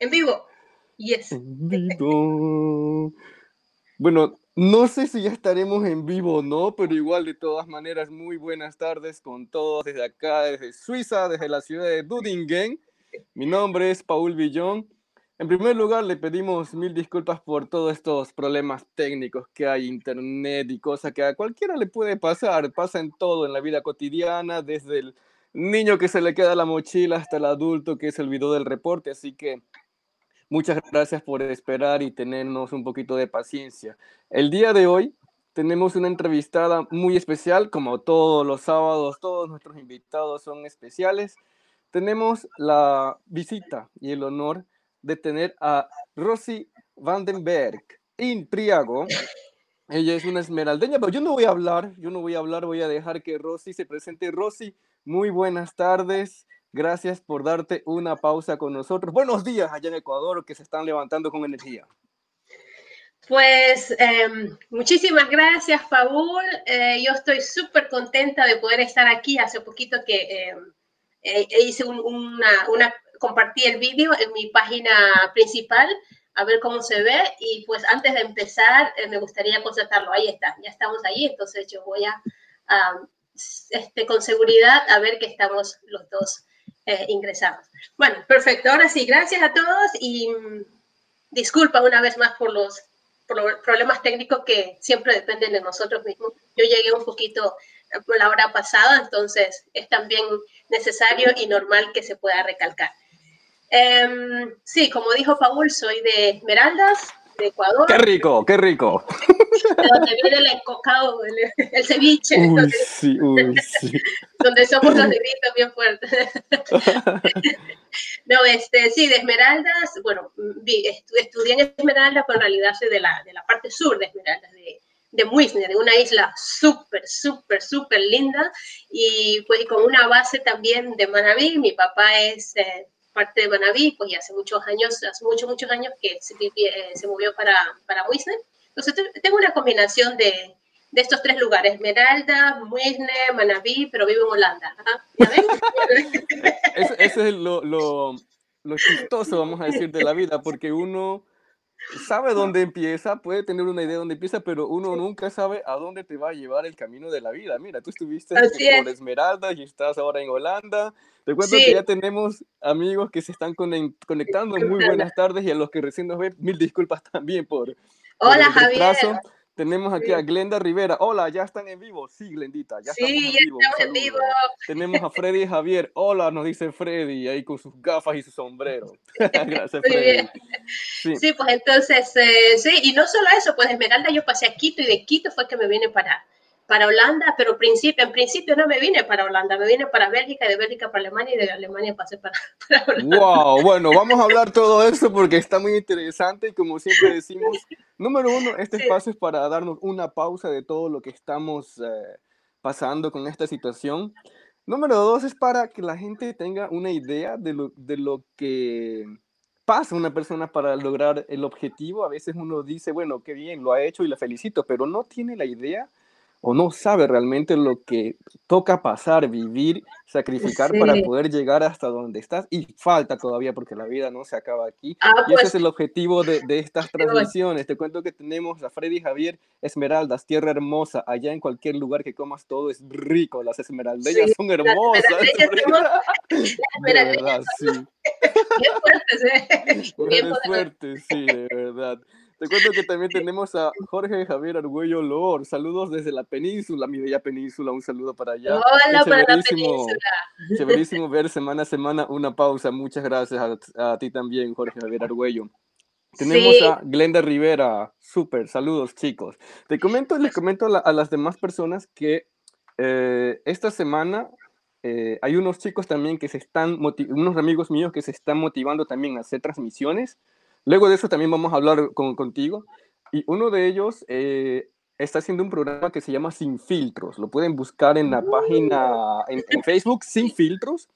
En vivo. Yes. En vivo. Bueno, no sé si ya estaremos en vivo o no, pero igual de todas maneras, muy buenas tardes con todos desde acá, desde Suiza, desde la ciudad de Dudingen. Mi nombre es Paul Villón. En primer lugar, le pedimos mil disculpas por todos estos problemas técnicos que hay, internet y cosas que a cualquiera le puede pasar. Pasa en todo, en la vida cotidiana, desde el niño que se le queda la mochila hasta el adulto que se olvidó del reporte. Así que muchas gracias por esperar y tenernos un poquito de paciencia. El día de hoy tenemos una entrevistada muy especial, como todos los sábados, todos nuestros invitados son especiales. Tenemos la visita y el honor de tener a Rosy Vandenberg en Priago. Ella es una esmeraldeña, pero yo no voy a hablar, yo no voy a hablar, voy a dejar que Rosy se presente. Rosy, muy buenas tardes. Gracias por darte una pausa con nosotros. Buenos días allá en Ecuador, que se están levantando con energía. Pues eh, muchísimas gracias, Paul. Eh, yo estoy súper contenta de poder estar aquí. Hace poquito que eh, hice un, una, compartí el vídeo en mi página principal a ver cómo se ve y pues antes de empezar me gustaría constatarlo. Ahí está, ya estamos ahí, entonces yo voy a, a este, con seguridad a ver que estamos los dos eh, ingresados. Bueno, perfecto. Ahora sí, gracias a todos y mm, disculpa una vez más por los, problemas técnicos que siempre dependen de nosotros mismos. Yo llegué un poquito por la hora pasada, entonces es también necesario y normal que se pueda recalcar. Um, sí, como dijo Paul, soy de Esmeraldas, de Ecuador. ¡Qué rico, qué rico! De donde viene el encocado, el, el ceviche. Uy, donde, sí, uy, sí. donde somos los negritos bien fuertes. no, este, sí, de Esmeraldas, bueno, estudié en Esmeraldas, pero en realidad soy de la, de la parte sur de Esmeraldas, de, de Muisne, de una isla súper, súper, súper linda y pues con una base también de Manabí. Mi papá es eh, parte de Manabí, pues ya hace muchos años, hace muchos, muchos años que se, eh, se movió para, para Muisne. Entonces tengo una combinación de, de estos tres lugares, Esmeralda, Muisne, Manabí, pero vivo en Holanda. Eso es lo, lo, lo chistoso, vamos a decir, de la vida, porque uno sabe dónde empieza, puede tener una idea de dónde empieza, pero uno nunca sabe a dónde te va a llevar el camino de la vida. Mira, tú estuviste Así por es. Esmeralda y estás ahora en Holanda. Te cuento Sí. que ya tenemos amigos que se están conectando. Muy buenas tardes y a los que recién nos ven, mil disculpas también por, por Hola, Javier. Tenemos aquí a Glenda Rivera. Hola, ya están en vivo. Sí, Glendita, ya Sí, estamos en ya vivo. Estamos en vivo. Tenemos a Freddy Javier. Hola, nos dice Freddy, ahí con sus gafas y su sombrero. Gracias, Muy Freddy. bien. Sí. Sí, pues entonces, eh, sí, y no solo eso, pues Esmeralda yo pasé a Quito y de Quito fue que me vine para, para Holanda, pero principio, en principio no me vine para Holanda, me vine para Bélgica, de Bélgica para Alemania y de Alemania pasé para, para Holanda. Wow, bueno, vamos a hablar todo eso porque está muy interesante y como siempre decimos, número uno, este Sí. espacio es para darnos una pausa de todo lo que estamos eh, pasando con esta situación. Número dos es para que la gente tenga una idea de lo, de lo que pasa una persona para lograr el objetivo. A veces uno dice, bueno, qué bien, lo ha hecho y la felicito, pero no tiene la idea o no sabe realmente lo que toca pasar, vivir, sacrificar para Sí. poder llegar hasta donde estás. Y falta todavía porque la vida no se acaba aquí. Ah, Y ese pues, es el objetivo de, de estas transmisiones. Te cuento que tenemos a Freddy Javier Esmeraldas, tierra hermosa. Allá en cualquier lugar que comas todo es rico. Las esmeraldeñas Sí, son hermosas. las De esmeraldeñas sí. bien fuertes, ¿eh? Bien fuertes, sí, de verdad. Te cuento que también tenemos a Jorge Javier Argüello Loor. Saludos desde la península, mi bella península. Un saludo para allá. Hola para la península. chéverísimo ver semana a semana una pausa. Muchas gracias a, a ti también, Jorge Javier Argüello. Tenemos Sí, a Glenda Rivera. Súper, saludos chicos. Te comento, les comento a, la- a las demás personas que eh, esta semana eh, hay unos chicos también que se están, unos amigos míos que se están motivando también a hacer transmisiones. Luego de eso también vamos a hablar con, contigo. Y uno de ellos eh, está haciendo un programa que se llama Sin Filtros. Lo pueden buscar en la página, en, en Facebook, Sin Filtros.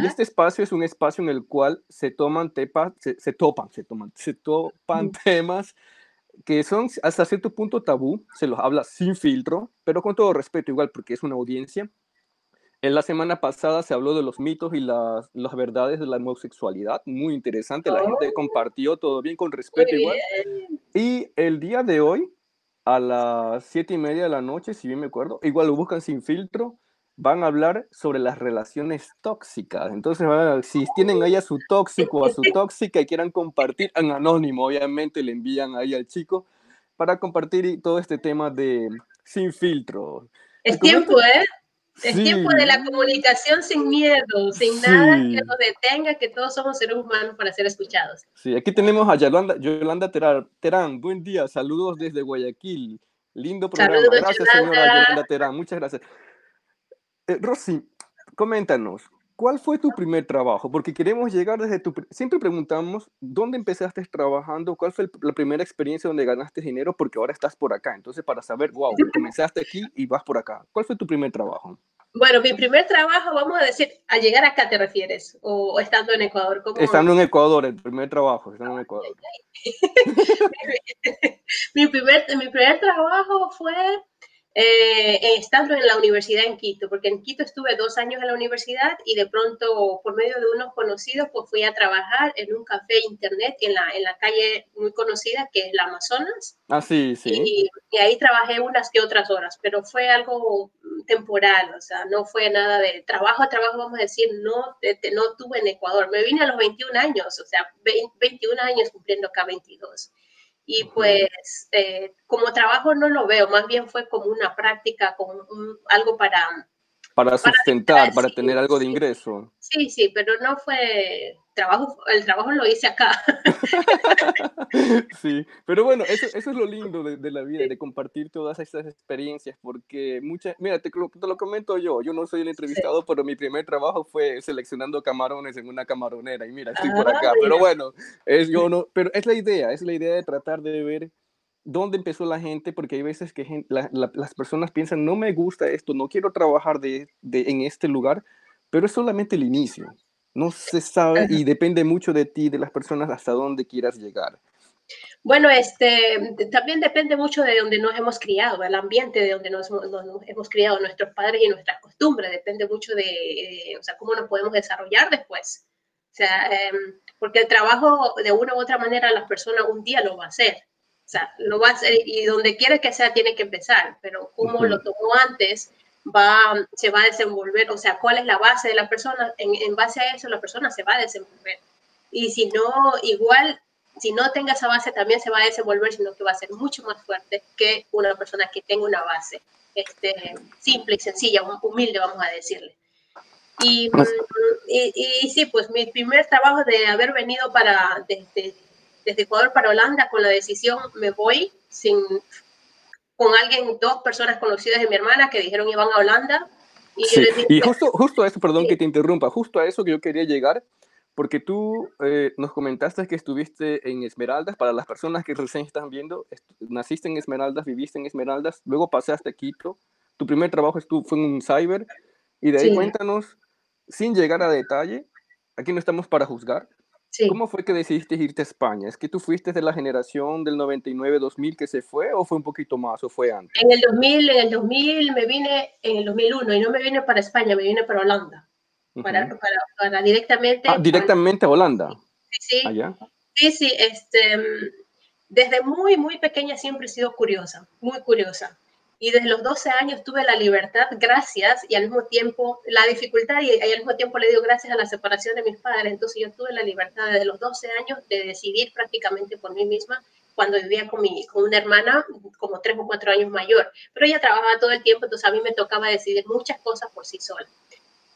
Y este espacio es un espacio en el cual se toman tepas, se, se topan, se toman, se topan temas que son hasta cierto punto tabú, se los habla sin filtro, pero con todo respeto igual porque es una audiencia. En la semana pasada se habló de los mitos y las, las verdades de la homosexualidad. Muy interesante. La gente oh. compartió todo bien con respeto igual. Y el día de hoy, a las siete y media de la noche, si bien me acuerdo, igual lo buscan sin filtro, van a hablar sobre las relaciones tóxicas. Entonces, si tienen ahí a su tóxico o a su tóxica y quieran compartir en anónimo, obviamente le envían ahí al chico para compartir todo este tema de sin filtro. Es tiempo, ¿eh? Es tiempo de la comunicación sin miedo, sin nada que nos detenga, que todos somos seres humanos para ser escuchados. Sí, aquí tenemos a Yolanda, Yolanda Terán. Buen día, saludos desde Guayaquil. Lindo programa. gracias, señora Yolanda Terán. Muchas gracias. Eh, Rosy, coméntanos, ¿cuál fue tu primer trabajo? Porque queremos llegar desde tu... Siempre preguntamos, ¿dónde empezaste trabajando? ¿Cuál fue la primera experiencia donde ganaste dinero? Porque ahora estás por acá. Entonces, para saber, wow, comenzaste aquí y vas por acá. ¿Cuál fue tu primer trabajo? Bueno, mi primer trabajo, vamos a decir, a llegar acá te refieres, o, estando en Ecuador. Estando en Ecuador, el primer trabajo, estando en Ecuador. mi, primer, mi primer trabajo fue eh, estando en la universidad en Quito, porque en Quito estuve dos años en la universidad y de pronto, por medio de unos conocidos, pues fui a trabajar en un café internet en la, en la calle muy conocida que es la Amazonas. Ah, sí, sí. Y, ahí trabajé unas que otras horas, pero fue algo temporal, o sea, no fue nada de trabajo a trabajo, vamos a decir, no, no tuve en Ecuador. Me vine a los 21 años, o sea, 21 años cumpliendo acá 22. Y pues eh, como trabajo no lo veo, más bien fue como una práctica, como algo para... Para sustentar, para, tener algo de ingreso. Sí, sí, pero no fue trabajo, el trabajo lo hice acá. sí, pero bueno, eso, eso es lo lindo de, de, la vida, de compartir todas estas experiencias, porque muchas, mira, te, te, lo comento yo, yo no soy el entrevistado, pero mi primer trabajo fue seleccionando camarones en una camaronera, y mira, estoy por acá, pero bueno, es, yo no, pero es la idea, es la idea de tratar de ver dónde empezó la gente, porque hay veces que las personas piensan, no me gusta esto, no quiero trabajar de, de, en este lugar, pero es solamente el inicio. No se sabe y depende mucho de ti, de las personas, hasta dónde quieras llegar. Bueno, este, también depende mucho de donde nos hemos criado, el ambiente de donde nos, hemos criado, nuestros padres y nuestras costumbres, depende mucho de, eh, o sea, cómo nos podemos desarrollar después. O sea, em, porque el trabajo de una u otra manera las personas un día lo va a hacer. O sea, lo va a y donde quiera que sea tiene que empezar, pero cómo lo tomó antes va, se va a desenvolver, o sea, cuál es la base de la persona, en, base a eso la persona se va a desenvolver. Y si no, igual, si no tenga esa base también se va a desenvolver, sino que va a ser mucho más fuerte que una persona que tenga una base este, simple y sencilla, humilde, vamos a decirle. Y, y, sí, pues mi primer trabajo de haber venido para, desde, desde Ecuador para Holanda con la decisión me voy sin con alguien, dos personas conocidas de mi hermana que dijeron iban a Holanda. Y, sí. y justo, justo a eso, perdón que te interrumpa, justo a eso que yo quería llegar, porque tú eh, nos comentaste que estuviste en Esmeraldas, para las personas que recién están viendo, naciste en Esmeraldas, viviste en Esmeraldas, luego pasaste a Quito, tu primer trabajo estuvo, fue en un cyber, y de ahí cuéntanos, sin llegar a detalle, aquí no estamos para juzgar, ¿Cómo fue que decidiste irte a España? ¿Es que tú fuiste de la generación del 99-2000 que se fue o fue un poquito más o fue antes? En el 2000, en el 2000 me vine, en el 2001 y no me vine para España, me vine para Holanda. para, para, para, directamente. Ah, directamente a Holanda. Sí, sí. Sí, sí, este, desde muy, muy pequeña siempre he sido curiosa, muy curiosa y desde los 12 años tuve la libertad gracias y al mismo tiempo la dificultad y, al mismo tiempo le digo gracias a la separación de mis padres. Entonces yo tuve la libertad desde los 12 años de decidir prácticamente por mí misma cuando vivía con, mi, con una hermana como tres o cuatro años mayor. Pero ella trabajaba todo el tiempo, entonces a mí me tocaba decidir muchas cosas por sí sola.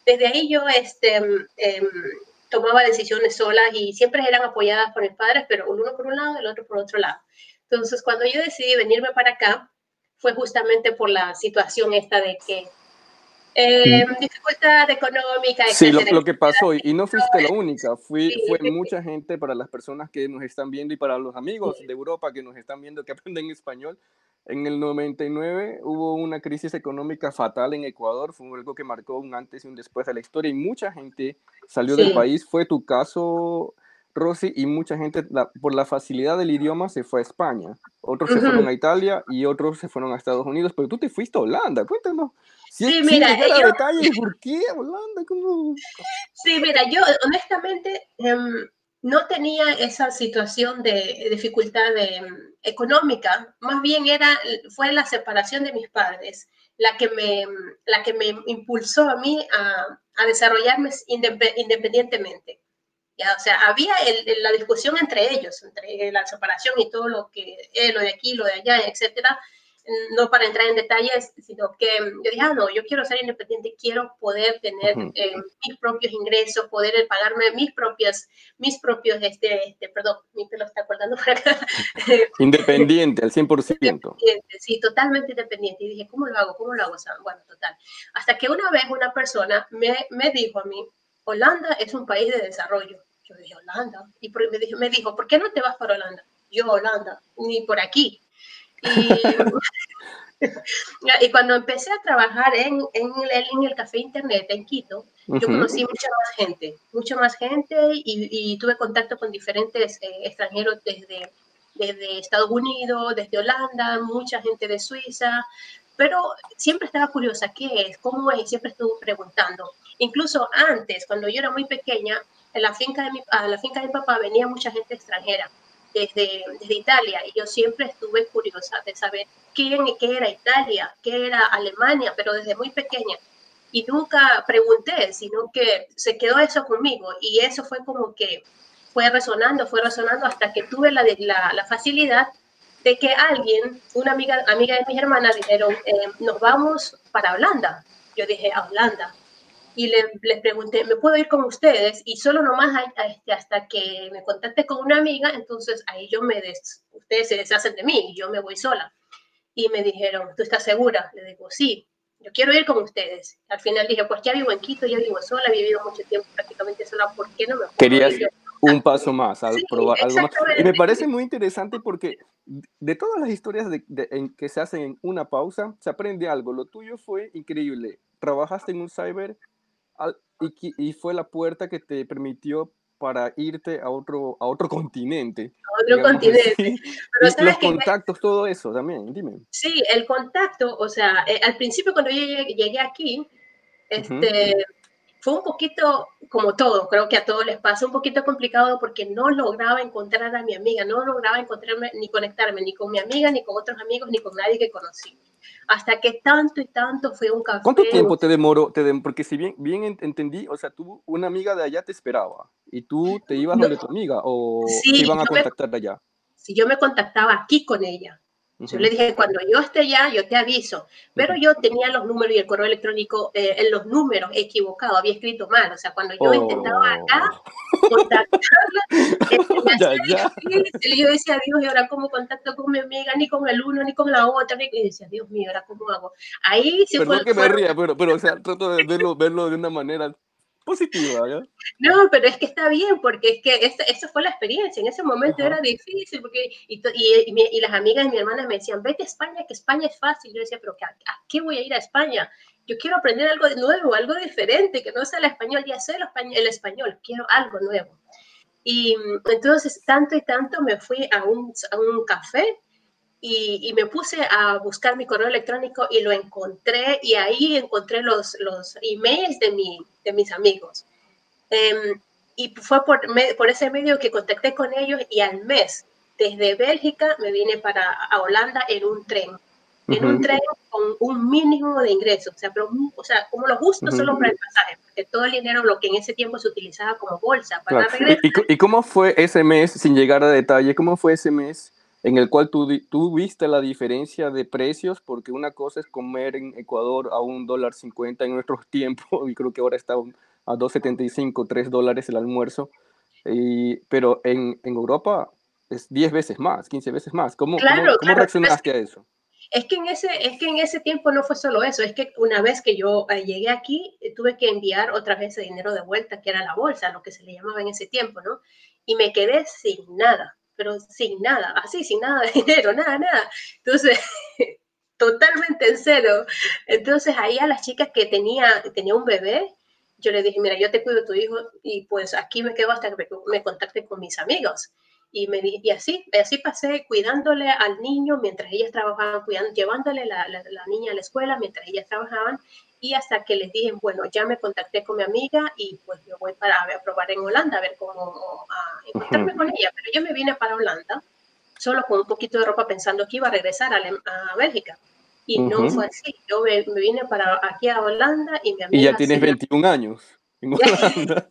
Desde ahí yo este, em, tomaba decisiones solas y siempre eran apoyadas por mis padres, pero uno por un lado y el otro por otro lado. Entonces cuando yo decidí venirme para acá, fue justamente por la situación esta de que eh, dificultad económica. Sí, lo, que pasó, y, no fuiste la única, fui, fue mucha gente para las personas que nos están viendo y para los amigos de Europa que nos están viendo que aprenden español. En el 99 hubo una crisis económica fatal en Ecuador, fue algo que marcó un antes y un después de la historia y mucha gente salió del país. ¿Fue tu caso, Rosy, y mucha gente por la facilidad del idioma se fue a España. Otros se fueron a Italia y otros se fueron a Estados Unidos, pero tú te fuiste a Holanda, cuéntanos. sí, mira, yo... ¿por qué Holanda? ¿Cómo? Sí, mira, yo honestamente em, no tenía esa situación de dificultad em, económica, más bien era, fue la separación de mis padres la que me, la que me impulsó a mí a, a desarrollarme independientemente. Ya, o sea, había la discusión entre ellos, entre la separación y todo lo que es lo de aquí, lo de allá, etcétera, no para entrar en detalles, sino que yo dije, ah, no, yo quiero ser independiente, quiero poder tener eh, mis propios ingresos, poder pagarme mis propias, mis propios, este, este perdón, mi pelo está acordando para acá. Independiente, al 100%. Independiente, sí, totalmente independiente. Y dije, ¿cómo lo hago? ¿Cómo lo hago? bueno, total. Hasta que una vez una persona me, me dijo a mí, Holanda es un país de desarrollo. Yo dije, Holanda. Y me dijo, me dijo, ¿por qué no te vas para Holanda? Yo, Holanda, ni por aquí. Y, cuando empecé a trabajar en, en, el, en, el, café internet en Quito, yo conocí mucha más gente, mucha más gente y, tuve contacto con diferentes eh, extranjeros desde, desde Estados Unidos, desde Holanda, mucha gente de Suiza, pero siempre estaba curiosa, ¿qué es? ¿Cómo es? Siempre estuve preguntando. Incluso antes, cuando yo era muy pequeña, en la finca de mi, a la finca de mi papá venía mucha gente extranjera desde, desde Italia y yo siempre estuve curiosa de saber quién, qué era Italia, qué era Alemania, pero desde muy pequeña. Y nunca pregunté, sino que se quedó eso conmigo y eso fue como que fue resonando, fue resonando hasta que tuve la, la, la facilidad de que alguien, una amiga, amiga de mis hermanas, dijeron, eh, nos vamos para Holanda. Yo dije, a Holanda y le, les pregunté, ¿me puedo ir con ustedes? Y solo nomás este, hasta que me contacte con una amiga, entonces ahí yo me des, ustedes se deshacen de mí y yo me voy sola. Y me dijeron, ¿tú estás segura? Le digo, sí, yo quiero ir con ustedes. Al final dije, pues ya vivo en Quito, ya vivo sola, he vivido mucho tiempo prácticamente sola, ¿por qué no me puedo Querías un paso más, al probar algo más. Y me parece muy interesante porque de todas las historias de, en que se hacen en una pausa, se aprende algo. Lo tuyo fue increíble. Trabajaste en un cyber y, fue la puerta que te permitió para irte a otro, a otro continente. A otro continente. los contactos, todo eso también, dime. Sí, el contacto, o sea, eh, al principio cuando yo llegué, aquí, este, fue un poquito, como todo, creo que a todos les pasa, un poquito complicado porque no lograba encontrar a mi amiga, no lograba encontrarme ni conectarme ni con mi amiga, ni con otros amigos, ni con nadie que conocí hasta que tanto y tanto fue un café. ¿Cuánto tiempo te demoró? Te porque si bien, bien entendí, o sea, tú, una amiga de allá te esperaba y tú te ibas a donde tu amiga o te iban a contactar de allá. Si yo me contactaba aquí con ella, yo le dije, cuando yo esté ya, yo te aviso. Pero yo tenía los números y el correo electrónico eh, en los números equivocados, había escrito mal. O sea, cuando yo intentaba acá oh. contactarla, este, yo decía, Dios, ¿y ahora cómo contacto con mi amiga? Ni con el uno, ni con la otra. Y decía, Dios mío, ¿ahora cómo hago? Ahí se Perdón que me ría, pero, pero o sea, trato de verlo, verlo de una manera No, pero es que está bien, porque es que esa, fue la experiencia. En ese momento era difícil, porque, y, y, las amigas de mi hermana me decían, vete a España, que España es fácil. Yo decía, pero ¿a, qué voy a ir a España? Yo quiero aprender algo nuevo, algo diferente, que no sea el español, ya sé el español, el español quiero algo nuevo. Y entonces, tanto y tanto me fui a un, a un café y, me puse a buscar mi correo electrónico y lo encontré y ahí encontré los, los emails de, mi, de mis amigos. Em, y fue por, por, ese medio que contacté con ellos y al mes, desde Bélgica, me vine para a Holanda en un tren. En un tren con un mínimo de ingresos, o sea, pero, o sea como lo justo solo para el pasaje, porque todo el dinero, lo que en ese tiempo se utilizaba como bolsa para regresar. ¿Y, ¿Y, cómo fue ese mes, sin llegar a detalle, cómo fue ese mes en el cual tú, tú viste la diferencia de precios, porque una cosa es comer en Ecuador a un dólar cincuenta en nuestros tiempos, y creo que ahora está a 2.75, 3 dólares el almuerzo, y, pero en, en, Europa es 10 veces más, 15 veces más. ¿Cómo, ¿cómo, reaccionaste a eso? Es que, en ese, es que en ese tiempo no fue solo eso, es que una vez que yo eh, llegué aquí, eh, tuve que enviar otra vez ese dinero de vuelta, que era la bolsa, lo que se le llamaba en ese tiempo, ¿no? Y me quedé sin nada pero sin nada, así, sin nada de dinero, nada, nada. Entonces, totalmente en cero. Entonces, ahí a las chicas que tenía, tenía un bebé, yo le dije, mira, yo te cuido tu hijo y pues aquí me quedo hasta que me, contacte con mis amigos. Y, me, y así, así pasé cuidándole al niño mientras ellas trabajaban, cuidando, llevándole la, la, niña a la escuela mientras ellas trabajaban y hasta que les dije, bueno, ya me contacté con mi amiga y pues me voy para a probar en Holanda, a ver cómo a encontrarme con ella. Pero yo me vine para Holanda solo con un poquito de ropa pensando que iba a regresar a, a Bélgica. Y no fue así. Yo me, vine para aquí a Holanda y mi amiga... Y ya tienes 21 años en Holanda.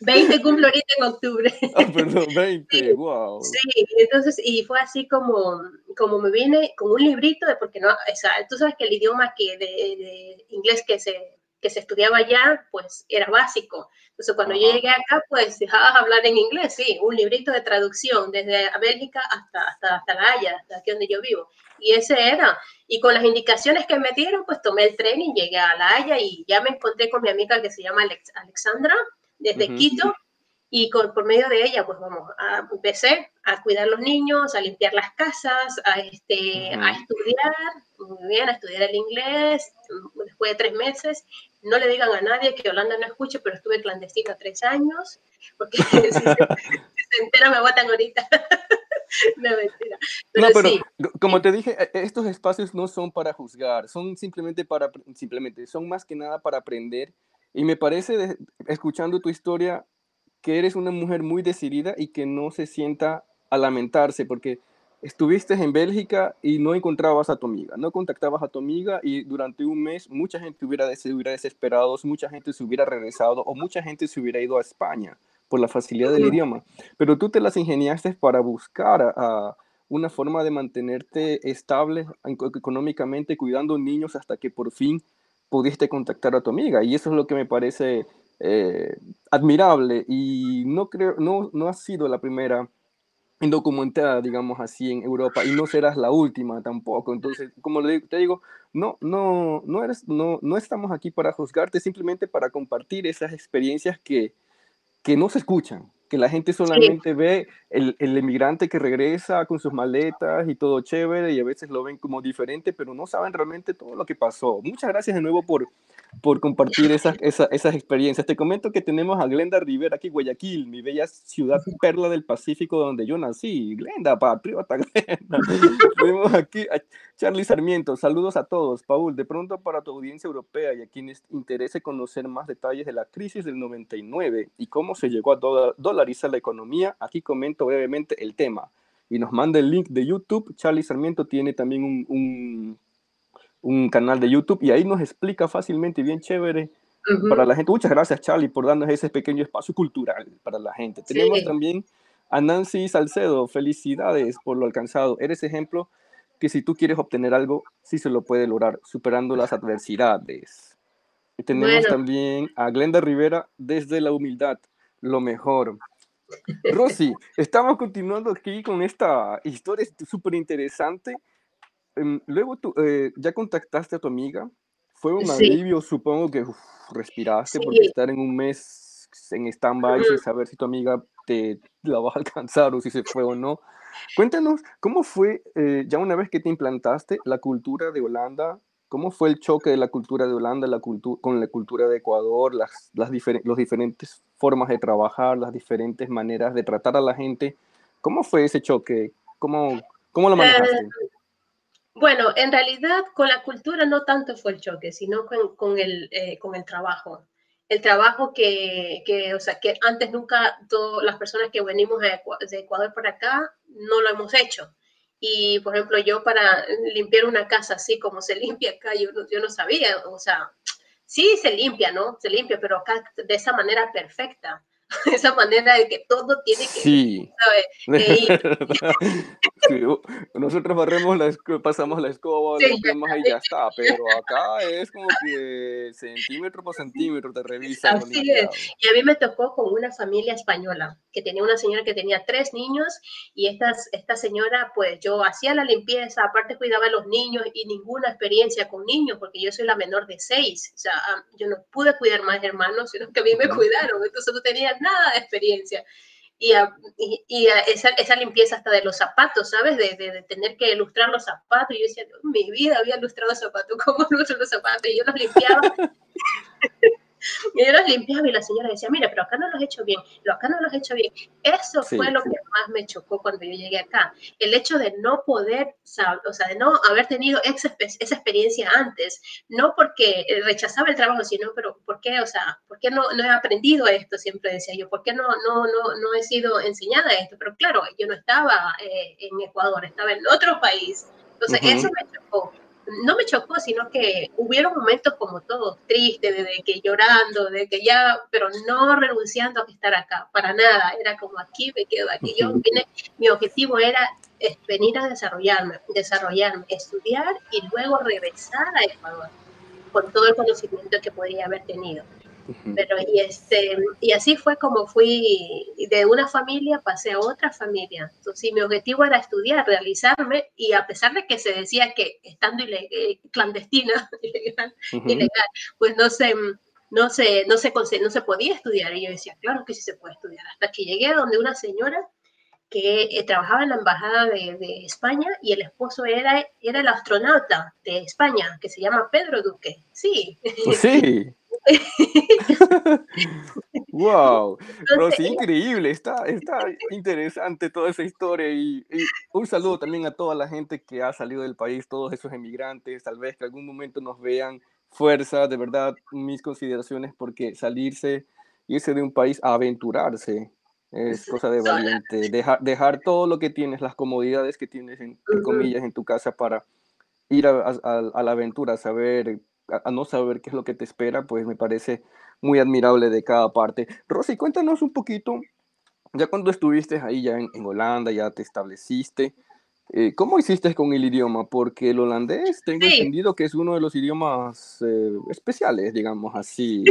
20 cumplo ahorita en octubre. Ah, perdón, 20, wow. Sí, entonces, y fue así como, como me vine con un librito, de, porque no, o sea, tú sabes que el idioma que de, de inglés que se, que se estudiaba allá, pues era básico. Entonces, cuando yo llegué acá, pues dejabas hablar en inglés, sí, un librito de traducción desde Bélgica hasta, hasta, hasta La Haya, hasta aquí donde yo vivo. Y ese era. Y con las indicaciones que me dieron, pues tomé el tren y llegué a La Haya y ya me encontré con mi amiga que se llama Alexandra desde Quito y con, por medio de ella, pues vamos, a, empecé a cuidar los niños, a limpiar las casas, a, este, a estudiar, muy bien, a estudiar el inglés, después de tres meses. No le digan a nadie que Holanda no escuche, pero estuve clandestina tres años, porque si se, entera me votan ahorita. no, mentira. Pero no, pero sí. como te dije, e, estos espacios no son para juzgar, son simplemente para, simplemente, son más que nada para aprender y me parece, escuchando tu historia, que eres una mujer muy decidida y que no se sienta a lamentarse, porque estuviste en Bélgica y no encontrabas a tu amiga, no contactabas a tu amiga y durante un mes mucha gente hubiera, se hubiera desesperado, mucha gente se hubiera regresado o mucha gente se hubiera ido a España por la facilidad del idioma. Pero tú te las ingeniaste para buscar a, una forma de mantenerte estable económicamente, cuidando niños hasta que por fin pudiste contactar a tu amiga. Y eso es lo que me parece eh, admirable. Y no creo, no, no has sido la primera indocumentada, digamos así, en Europa, y no serás la última tampoco. Entonces, como te digo, no, no, no, eres, no, no estamos aquí para juzgarte, simplemente para compartir esas experiencias que, que no se escuchan, que la gente solamente ve el, el, emigrante que regresa con sus maletas y todo chévere y a veces lo ven como diferente, pero no saben realmente todo lo que pasó. Muchas gracias de nuevo por, por compartir esas, esas, esas experiencias. Te comento que tenemos a Glenda Rivera aquí, Guayaquil, mi bella ciudad perla del Pacífico donde yo nací. Glenda, patriota, Glenda. Tenemos aquí a Charlie Sarmiento. Saludos a todos. Paul, de pronto para tu audiencia europea y a quienes interese conocer más detalles de la crisis del 99 y cómo se llegó a dolarizar la economía, aquí comento brevemente el tema. Y nos manda el link de YouTube. Charlie Sarmiento tiene también un, un un canal de YouTube y ahí nos explica fácilmente y bien chévere para la gente. Muchas gracias, Charlie, por darnos ese pequeño espacio cultural para la gente. Tenemos también a Nancy Salcedo. Felicidades por lo alcanzado. Eres ejemplo que si tú quieres obtener algo, sí se lo puede lograr, superando las adversidades. Y tenemos también a Glenda Rivera desde la humildad, lo mejor. Rosy, estamos continuando aquí con esta historia súper interesante Em, luego tú eh, ya contactaste a tu amiga. Fue un alivio, supongo que respiraste porque estar en un mes en stand-by sin saber si tu amiga te la va a alcanzar o si se fue o no. Cuéntanos, ¿cómo fue eh, ya una vez que te implantaste la cultura de Holanda? ¿Cómo fue el choque de la cultura de Holanda la con la cultura de Ecuador, las, las los diferentes formas de trabajar, las diferentes maneras de tratar a la gente? ¿Cómo fue ese choque? ¿Cómo, cómo lo manejaste? Eh, bueno, en realidad con la cultura no tanto fue el choque, sino con, con el, eh, con el trabajo. El trabajo que, que, o sea, que antes nunca todas las personas que venimos de Ecuador para acá no lo hemos hecho. Y, por ejemplo, yo para limpiar una casa así como se limpia acá, yo, yo no sabía, o sea, sí se limpia, ¿no? Se limpia, pero acá de esa manera perfecta. esa manera de que todo tiene que sí. Nosotros barremos la pasamos la escoba, sí, y ya está, pero acá es como que centímetro por centímetro te revisa. Así es. Y a mí me tocó con una familia española, que tenía una señora que tenía tres niños y esta, esta señora, pues yo hacía la limpieza, aparte cuidaba a los niños y ninguna experiencia con niños, porque yo soy la menor de seis, o sea, yo no pude cuidar más hermanos, sino que a mí me cuidaron, entonces no tenía nada de experiencia. Y, y, esa, esa, limpieza hasta de los zapatos, ¿sabes? De, de, tener que ilustrar los zapatos. Y yo decía, mi vida había ilustrado zapatos, ¿cómo ilustro los zapatos? Y yo los limpiaba. Y yo los limpiaba y la señora decía, mira, pero acá no los he hecho bien, lo acá no los he hecho bien. Eso fue lo que más me chocó cuando yo llegué acá. El hecho de no poder, o sea, de no haber tenido esa, esa experiencia antes, no porque rechazaba el trabajo, sino, pero ¿por qué? O sea, ¿por qué no, no he aprendido esto? Siempre decía yo, ¿por qué no, no, no, no he sido enseñada esto? Pero claro, yo no estaba eh, en Ecuador, estaba en otro país. Entonces, eso me chocó no me chocó, sino que hubieron momentos como todos, tristes, de, que llorando, de que ya, pero no renunciando a estar acá, para nada, era como aquí me quedo aquí. Yo vine, mi objetivo era venir a desarrollarme, desarrollarme, estudiar y luego regresar a Ecuador con todo el conocimiento que podría haber tenido. Pero y, este, y así fue como fui de una familia, pasé a otra familia. Entonces, mi objetivo era estudiar, realizarme, y a pesar de que se decía que estando eh, clandestina, ilegal, pues no se, no, se, no, se, no se podía estudiar. Y yo decía, claro que sí se puede estudiar. Hasta que llegué a donde una señora que eh, trabajaba en la embajada de, de, España y el esposo era, era el astronauta de España, que se llama Pedro Duque. Sí. Sí. wow, pero sí, increíble, está, está interesante toda esa historia y, un saludo también a toda la gente que ha salido del país, todos esos emigrantes, tal vez que algún momento nos vean fuerza, de verdad, mis consideraciones porque salirse, irse de un país a aventurarse es cosa de valiente, dejar, dejar todo lo que tienes, las comodidades que tienes, en, comillas, en tu casa para ir a, a la aventura, saber a, no saber qué es lo que te espera, pues me parece muy admirable de cada parte. Rosy, cuéntanos un poquito, ya cuando estuviste ahí ya en, Holanda, ya te estableciste, eh, ¿cómo hiciste con el idioma? Porque el holandés tengo entendido que es uno de los idiomas eh, especiales, digamos así.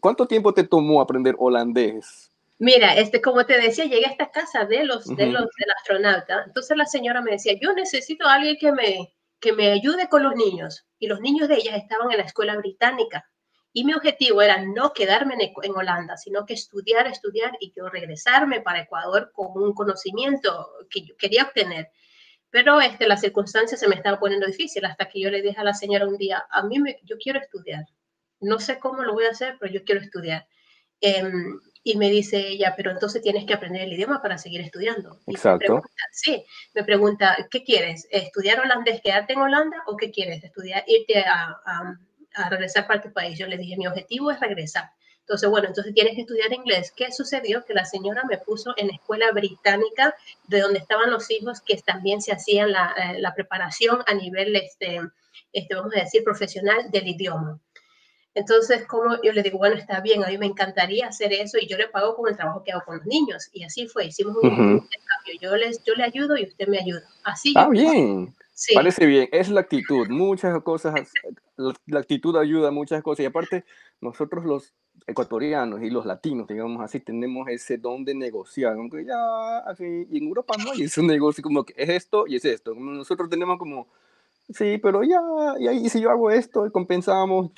¿Cuánto tiempo te tomó aprender holandés? Mira, este, como te decía, llegué a esta casa de los, de los del astronauta. Entonces la señora me decía, yo necesito a alguien que me, que me ayude con los niños. Y los niños de ellas estaban en la escuela británica. Y mi objetivo era no quedarme en, Holanda, sino que estudiar, estudiar y yo regresarme para Ecuador con un conocimiento que yo quería obtener. Pero este, las circunstancias se me estaban poniendo difícil hasta que yo le dije a la señora un día, a mí me, yo quiero estudiar. No sé cómo lo voy a hacer, pero yo quiero estudiar. Em, y me dice ella, pero entonces tienes que aprender el idioma para seguir estudiando. Exacto. sí, me pregunta, ¿qué quieres? ¿Estudiar holandés, quedarte en Holanda o qué quieres? ¿Estudiar, irte a, a, regresar para tu país? Yo le dije, mi objetivo es regresar. Entonces, bueno, entonces tienes que estudiar inglés. ¿Qué sucedió? Que la señora me puso en escuela británica, de donde estaban los hijos que también se hacían la, eh, la preparación a nivel, este, este, vamos a decir, profesional del idioma. Entonces, como yo le digo, bueno, está bien, a mí me encantaría hacer eso y yo le pago con el trabajo que hago con los niños. Y así fue, hicimos un intercambio. Yo, les, yo le ayudo y usted me ayuda. Así. Ah, bien. Sí. Parece bien, es la actitud. Muchas cosas, la, actitud ayuda a muchas cosas. Y aparte, nosotros los ecuatorianos y los latinos, digamos así, tenemos ese don de negociar. Aunque ya, así, y en Europa no hay ese negocio como que es esto y es esto. Nosotros tenemos como Sí, pero ya, y, si yo hago esto, compensamos.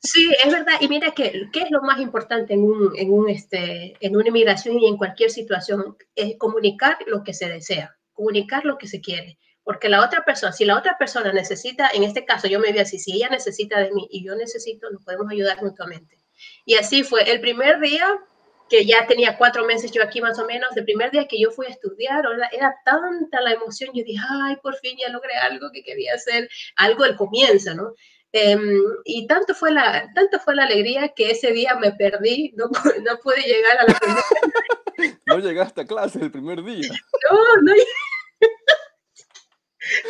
Sí, es verdad. Y mira que, ¿qué es lo más importante en, un, en, un, este, en una inmigración y en cualquier situación? Es comunicar lo que se desea, comunicar lo que se quiere. Porque la otra persona, si la otra persona necesita, en este caso yo me veo así, si ella necesita de mí y yo necesito, nos podemos ayudar mutuamente. Y así fue. El primer día que ya tenía cuatro meses yo aquí más o menos, el primer día que yo fui a estudiar, era, tanta la emoción, yo dije, ay, por fin ya logré algo que quería hacer, algo del comienzo, ¿no? Em, y tanto fue, la, tanto fue la alegría que ese día me perdí, no, no pude llegar a la primera. no llegaste a clase el primer día. No, no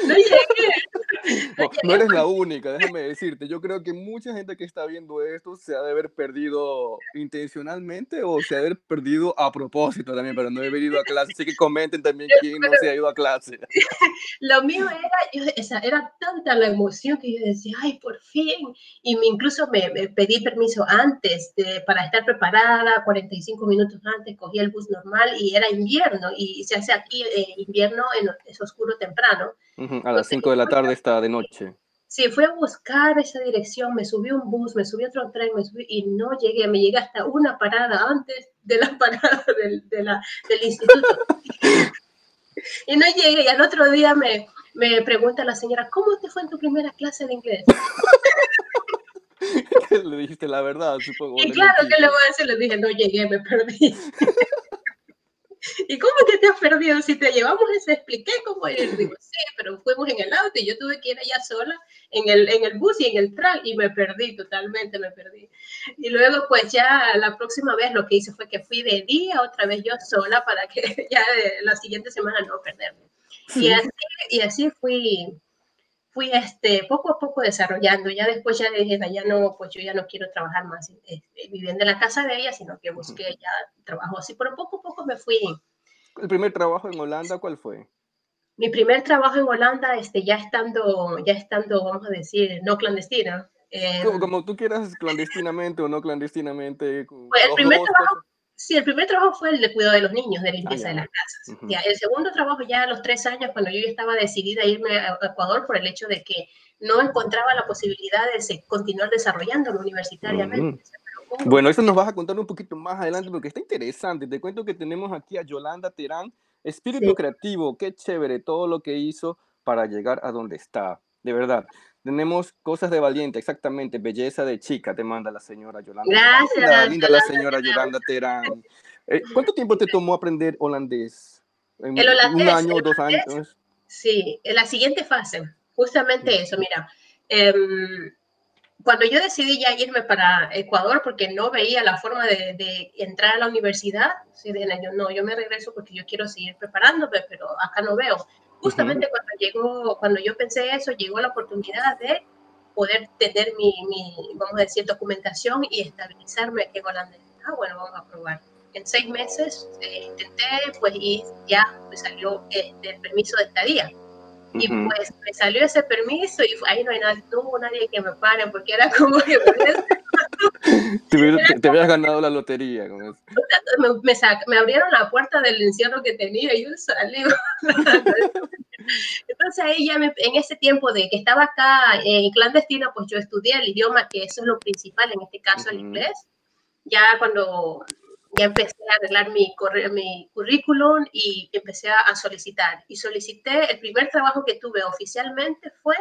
no No, eres la única, déjame decirte. Yo creo que mucha gente que está viendo esto se ha de haber perdido intencionalmente o se ha de haber perdido a propósito también, pero no haber ido a clase. Así que comenten también quién no se ha ido a clase. Lo mío era, esa, era tanta la emoción que yo decía, ay, por fin. Y me, incluso me, pedí permiso antes de, para estar preparada, 45 minutos antes, cogí el bus normal y era invierno y se hace aquí eh, invierno, en, es oscuro temprano. A las 5 de la tarde está de noche. Sí, fui a buscar esa dirección, me subí un bus, me subí otro tren, me subí y no llegué, me llegué hasta una parada antes de la parada del, de la, del instituto. y no llegué, y al otro día me, me pregunta la señora, ¿cómo te fue en tu primera clase de inglés? le dijiste la verdad, supongo. Y claro, que le voy a decir? Le dije, no llegué, me perdí. ¿Y cómo que te has perdido? Si te llevamos, les expliqué cómo era. Y digo, sí, pero fuimos en el auto y yo tuve que ir allá sola en el, en el bus y en el tram y me perdí, totalmente me perdí. Y luego, pues ya la próxima vez lo que hice fue que fui de día otra vez yo sola para que ya la siguiente semana no perderme. Y, así, y así fui fui este, poco a poco desarrollando. Ya después ya dije, ya no, pues yo ya no quiero trabajar más este, viviendo en la casa de ella, sino que busqué ya trabajo así. Pero poco a poco me fui. ¿El primer trabajo en Holanda cuál fue? Mi primer trabajo en Holanda, este, ya estando, ya estando, vamos a decir, no clandestina. Eh, como, tú quieras, clandestinamente o no clandestinamente. Pues el primer trabajo, Sí, el primer trabajo fue el de cuidado de los niños, de limpieza de las casas. ya, el segundo trabajo ya a los tres años, cuando yo ya estaba decidida a irme a Ecuador por el hecho de que no encontraba la posibilidad de continuar desarrollándolo universitariamente. Bueno, eso nos vas a contar un poquito más adelante porque está interesante. Te cuento que tenemos aquí a Yolanda Terán, espíritu creativo, qué chévere todo lo que hizo para llegar a donde está. De verdad, tenemos cosas de valiente, exactamente, belleza de chica, te manda la señora Yolanda. Gracias. Linda, la señora Yolanda Terán. Eh, ¿Cuánto tiempo te tomó aprender holandés? el holandés. ¿Un año dos años? Sí, en la siguiente fase, justamente eso, mira. Em, cuando yo decidí ya irme para Ecuador porque no veía la forma de, entrar a la universidad, sí, dije, yo, no, yo me regreso porque yo quiero seguir preparándome, pero acá no veo justamente cuando llegó, cuando yo pensé eso, llegó la oportunidad de poder tener mi, mi vamos a decir, documentación y estabilizarme aquí en Holanda. Ah, bueno, vamos a probar. En seis meses eh, intenté, pues, y ya me salió este, el permiso de estadía. Y pues me salió ese permiso y ahí no hay nadie, no hubo nadie que me pare porque era como que... te, habías ganado la lotería con eso. Me, me, me, abrieron la puerta del encierro que tenía y yo salí. Entonces ahí ya en ese tiempo de que estaba acá en clandestina, pues yo estudié el idioma, que eso es lo principal, en este caso el inglés. Ya cuando ya empecé a arreglar mi, mi currículum y empecé a, solicitar. Y solicité, el primer trabajo que tuve oficialmente fue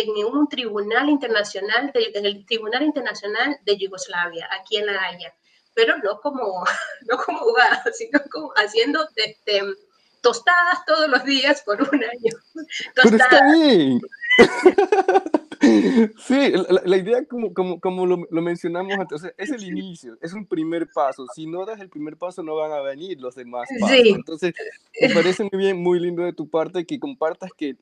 en un tribunal internacional, en el Tribunal Internacional de Yugoslavia, aquí en La Haya. Pero no como, no como sino como haciendo este, tostadas todos los días por un año. Pero está bien. Sí, la, idea, como, como, como lo, mencionamos antes, es el inicio, es un primer paso. Si no das el primer paso, no van a venir los demás pasos. Entonces, me parece muy bien, muy lindo de tu parte que compartas que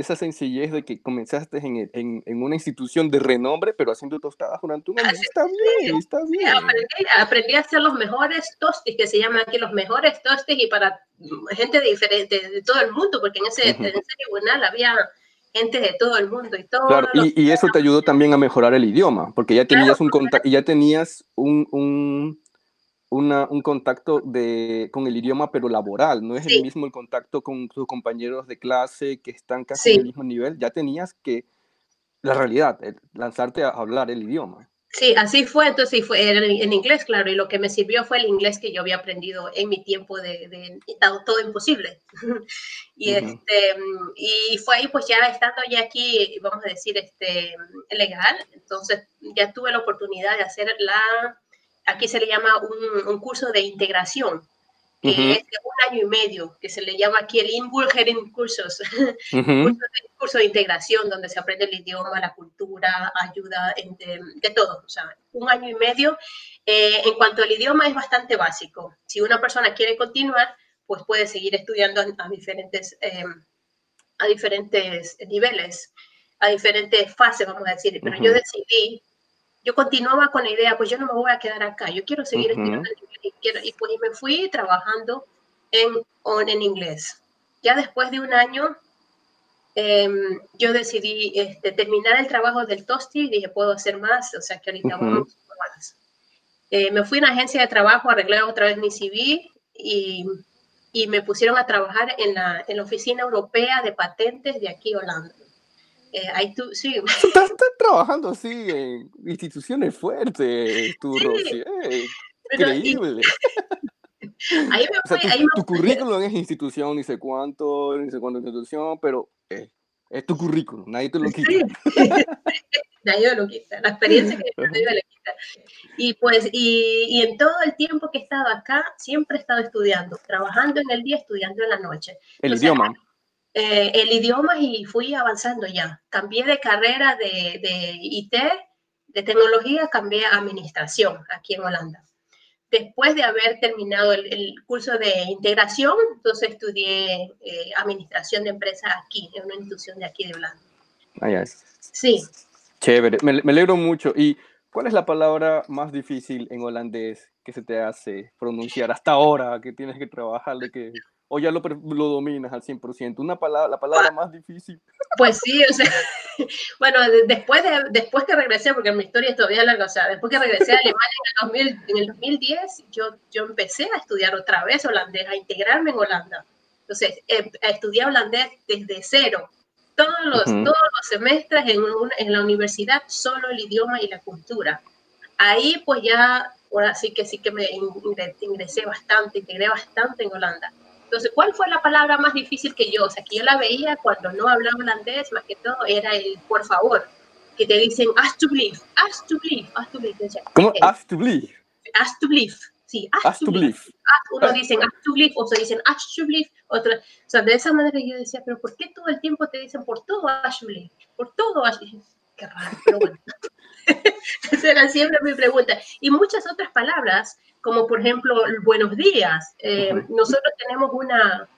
esa sencillez de que comenzaste en, en, en, una institución de renombre, pero haciendo tostadas durante un año. Está bien, está bien. aprendí, a hacer los mejores tostes, que se llaman aquí los mejores tostes, y para gente diferente de todo el mundo, porque en ese, en ese tribunal había gente de todo el mundo y todo. Claro, y, y, eso te ayudó también a mejorar el idioma, porque ya tenías un contacto, ya tenías un, un, una, un contacto de, con el idioma, pero laboral, no es el mismo el contacto con tus compañeros de clase que están casi en el mismo nivel, ya tenías que, la realidad, lanzarte a hablar el idioma. Sí, así fue, entonces fue en, inglés, claro, y lo que me sirvió fue el inglés que yo había aprendido en mi tiempo de, de todo imposible. y, este, y fue ahí, pues ya estando ya aquí, vamos a decir, este, legal, entonces ya tuve la oportunidad de hacer la, aquí se le llama un, un curso de integración, que es de un año y medio, que se le llama aquí el Inbulgering Cursos, curso, de, curso, de, integración, donde se aprende el idioma, la cultura, ayuda, de, de todo, o sea, un año y medio. Eh, en cuanto al idioma es bastante básico. Si una persona quiere continuar, pues puede seguir estudiando a, diferentes, eh, a diferentes niveles, a diferentes fases, vamos a decir. Pero yo decidí yo continuaba con la idea, pues yo no me voy a quedar acá, yo quiero seguir estudiando y, y, pues me fui trabajando en, en inglés. Ya después de un año, em, yo decidí este, terminar el trabajo del Tosti y dije, puedo hacer más, o sea que ahorita vamos a más. Eh, me fui a una agencia de trabajo, arreglé otra vez mi CV y, y me pusieron a trabajar en la, en la Oficina Europea de Patentes de aquí, Holanda. Eh, ahí tú, sí. Estás, trabajando así en instituciones fuertes, tú, sí, eh, increíble. ahí me o sea, tu, currículum es institución, ni sé cuánto, ni sé cuánto institución, pero eh, Es tu currículum, nadie te lo quita. nadie lo quita, la experiencia que nadie me quita. Y pues, y, y, en todo el tiempo que he estado acá, siempre he estado estudiando, trabajando en el día, estudiando en la noche. El idioma. Eh, el idioma y fui avanzando ya. Cambié de carrera de, de IT, de tecnología, cambié a administración aquí en Holanda después de haber terminado el, curso de integración, entonces estudié eh, administración de empresas aquí, en una institución de aquí de Holanda. Ah, Sí. Chévere, me, me, alegro mucho. ¿Y cuál es la palabra más difícil en holandés que se te hace pronunciar hasta ahora, que tienes que trabajar, de que o ya lo, lo dominas al 100%? Una palabra, la palabra más difícil. Pues sí, o sea, bueno, después, de, después que regresé, porque mi historia es todavía larga, o sea, después que regresé a Alemania en el, 2000, en el 2010, yo, yo empecé a estudiar otra vez holandés, a integrarme en Holanda. Entonces, eh, estudié holandés desde cero. Todos los, todos los semestres en, en la universidad, solo el idioma y la cultura. Ahí pues ya, ahora sí que sí que me ingresé bastante, integré bastante en Holanda. Entonces, ¿cuál fue la palabra más difícil que yo? O sea, que yo la veía cuando no hablaba holandés, más que todo, era el por favor, que te dicen, alsjeblieft, alsjeblieft, alsjeblieft. ¿Cómo? Alsjeblieft. Alsjeblieft. Sí, alsjeblieft. Uno dice alsjeblieft, otros dicen alsjeblieft, otro. O sea, de esa manera yo decía, pero ¿por qué todo el tiempo te dicen por todo alsjeblieft? Por todo alsjeblieft. Qué raro, pero bueno. Esa era siempre mi pregunta. Y muchas otras palabras como por ejemplo buenos días. Eh, nosotros tenemos una,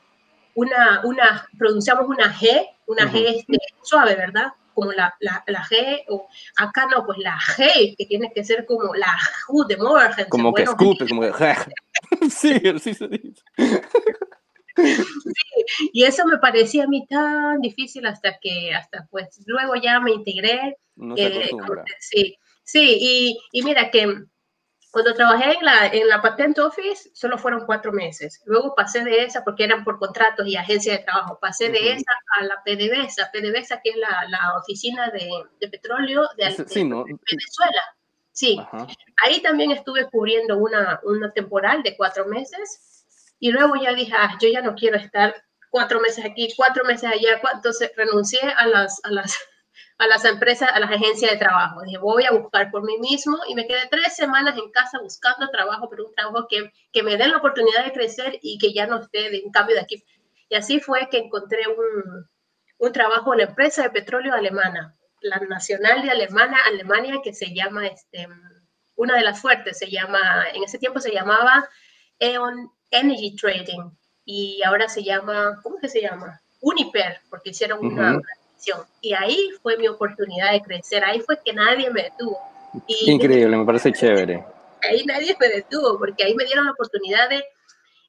una, una, pronunciamos una G, una G este, suave, ¿verdad? Como la, la, la, G, o acá no, pues la G, que tiene que ser como la G de Morgen. Como que escupe, como de Sí, sí se dice. Sí, y eso me parecía a mí tan difícil hasta que, hasta pues, luego ya me integré. No se eh, sí, sí, y, y mira que cuando trabajé en la, en la Patent Office, solo fueron cuatro meses. Luego pasé de esa, porque eran por contratos y agencia de trabajo, pasé de esa a la PDVSA, PDVSA que es la, la oficina de, de, petróleo de, Venezuela. Sí, ahí también estuve cubriendo una, una temporal de cuatro meses y luego ya dije, ah, yo ya no quiero estar cuatro meses aquí, cuatro meses allá, entonces renuncié a las, a las a las empresas, a las agencias de trabajo. Dije, voy a buscar por mí mismo y me quedé tres semanas en casa buscando trabajo, pero un trabajo que, que me dé la oportunidad de crecer y que ya no esté de un cambio de aquí. Y así fue que encontré un, un trabajo en la empresa de petróleo alemana, la nacional de Alemania, Alemania que se llama, este, una de las fuertes, se llama, en ese tiempo se llamaba EON Energy Trading y ahora se llama, ¿cómo que se llama? Uniper, porque hicieron una y ahí fue mi oportunidad de crecer, ahí fue que nadie me detuvo. Y Increíble, me parece chévere. Ahí nadie me detuvo, porque ahí me dieron la oportunidad de,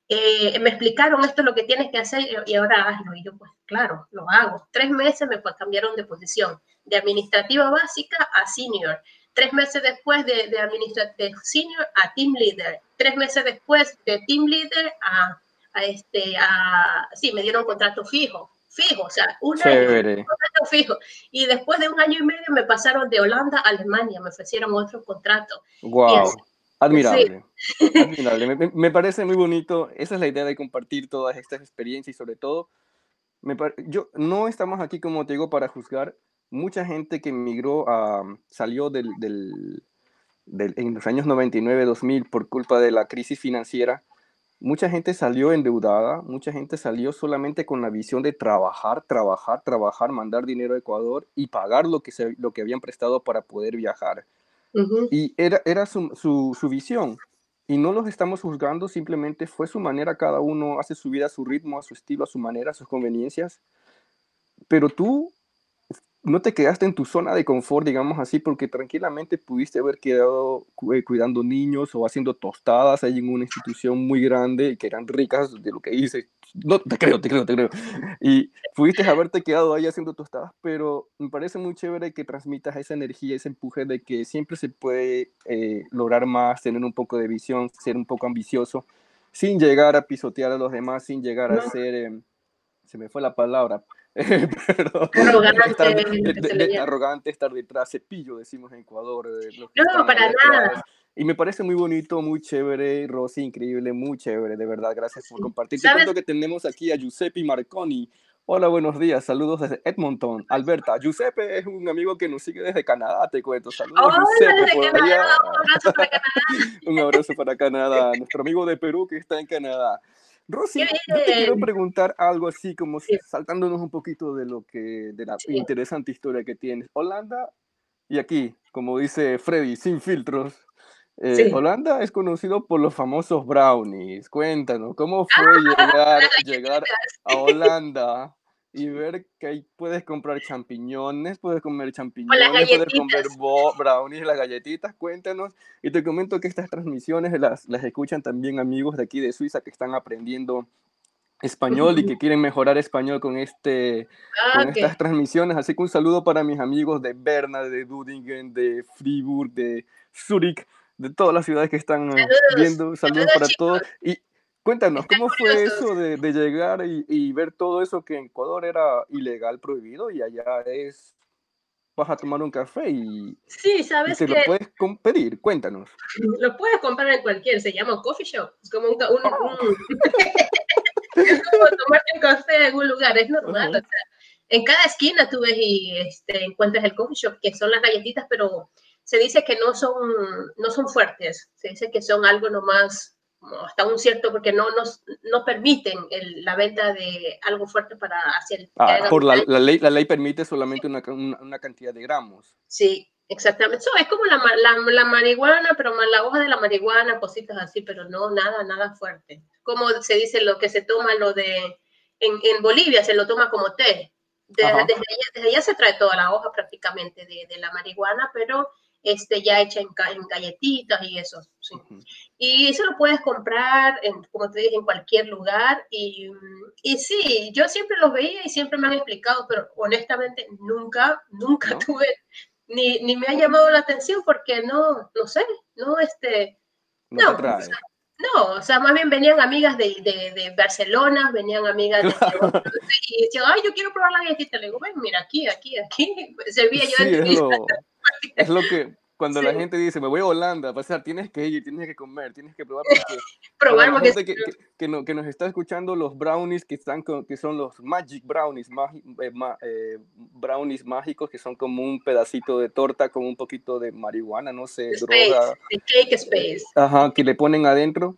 eh, me explicaron esto es lo que tienes que hacer y ahora hazlo. Y yo, pues claro, lo hago. Tres meses me cambiaron de posición, de administrativa básica a senior. Tres meses después de, de, senior a team leader. Tres meses después de team leader a, a este, a, sí, me dieron un contrato fijo fijo, o sea, un año, fijo. Y después de un año y medio me pasaron de Holanda a Alemania, me ofrecieron otro contrato. Wow. Admirable. Admirable. Me, parece muy bonito. Esa es la idea de compartir todas estas experiencias y sobre todo, me yo no estamos aquí, como te digo, para juzgar. Mucha gente que emigró, a, salió del, del, del, en los años 99-2000 por culpa de la crisis financiera mucha gente salió endeudada, mucha gente salió solamente con la visión de trabajar, trabajar, trabajar, mandar dinero a Ecuador y pagar lo que, se, lo que habían prestado para poder viajar. Y era, era su, su, su, visión. Y no los estamos juzgando, simplemente fue su manera, cada uno hace su vida a su ritmo, a su estilo, a su manera, a sus conveniencias. Pero tú no te quedaste en tu zona de confort, digamos así, porque tranquilamente pudiste haber quedado eh, cuidando niños o haciendo tostadas ahí en una institución muy grande y que eran ricas de lo que hice. No, te creo, te creo, te creo. Y pudiste haberte quedado ahí haciendo tostadas, pero me parece muy chévere que transmitas esa energía, ese empuje de que siempre se puede eh, lograr más, tener un poco de visión, ser un poco ambicioso, sin llegar a pisotear a los demás, sin llegar a ser, em, se me fue la palabra, pero arrogante, estar, arrogante, estar detrás, cepillo, decimos en Ecuador. no, para nada. Y me parece muy bonito, muy chévere, Rosy, increíble, muy chévere, de verdad, gracias por compartir. Te cuento que tenemos aquí a Giuseppe Marconi, Hola, buenos días. Saludos desde Edmonton, Alberta. Giuseppe es un amigo que nos sigue desde Canadá, te cuento. Saludos, Hola, Giuseppe, desde Canadá. Un abrazo para Canadá. Un abrazo para Canadá. Nuestro amigo de Perú que está en Canadá. Rosy, yo te quiero preguntar algo así como Sí. saltándonos un poquito de lo que, de la Sí. interesante historia que tienes. Holanda, y aquí, como dice Freddy, sin filtros. eh, Sí. Holanda es conocido por los famosos brownies. Cuéntanos, ¿cómo fue Ah, llegar, llegar a Holanda y ver que ahí puedes comprar champiñones, puedes comer champiñones, puedes comer brownies, las galletitas, cuéntanos. Y te comento que estas transmisiones las, las escuchan también amigos de aquí de Suiza que están aprendiendo español y que quieren mejorar español con, este, Ah, con ok. estas transmisiones. Así que un saludo para mis amigos de Berna, de Dudingen, de Fribourg, de Zurich, de todas las ciudades que están Saludos. viendo. Saludos Saludos, para chicos. todos. Y cuéntanos, ¿cómo fue eso de, de llegar y, y ver todo eso que en Ecuador era ilegal, prohibido y allá es, vas a tomar un café y, Sí, y sabes te lo que puedes com- pedir? Cuéntanos. lo puedes comprar en cualquier, se llama coffee shop. Es como un, un- Oh. un- es como tomarte un café en un lugar, es normal. Ajá. o sea, en cada esquina tú ves y este, encuentras el coffee shop, que son las galletitas, pero se dice que no son, no son fuertes. Se dice que son algo nomás, hasta un cierto, porque no, nos, no permiten el- la venta de algo fuerte para hacer que Ah, por la, la ley, la ley permite solamente una, una, una cantidad de gramos. Sí, exactamente. Eso es como la, la, la marihuana, pero más la hoja de la marihuana, cositas así, pero no nada, nada fuerte. Como se dice lo que se toma, lo de, en, en Bolivia se lo toma como té. De- Ajá. desde, allá, desde allá se trae toda la hoja prácticamente de, de la marihuana, pero este, ya hecha en, en galletitas y eso. sí. Ujú. Y eso lo puedes comprar, en, como te dije, en cualquier lugar. Y, y sí, yo siempre los veía y siempre me han explicado, pero honestamente nunca, nunca ¿No? tuve, ni, ni me ha llamado la atención porque no, no sé, no, este, No, no, o sea, no, o sea, más bien venían amigas de, de, de Barcelona, venían amigas de, Claro. y decían, ay, yo quiero probar la galletita. Le digo, ven, mira, aquí, aquí, aquí. Servía yo Sí, en es lo, es lo que cuando la Sí. gente dice, me voy a Holanda a pasar, tienes que ir, tienes que comer, tienes que probar, porque probar la porque que, que, que no- que nos está escuchando, los brownies que, están con- que son los magic brownies, magi- eh, ma- eh, brownies mágicos, que son como un pedacito de torta con un poquito de marihuana, no sé, Space, droga, Cake Space. ajá, que le ponen adentro.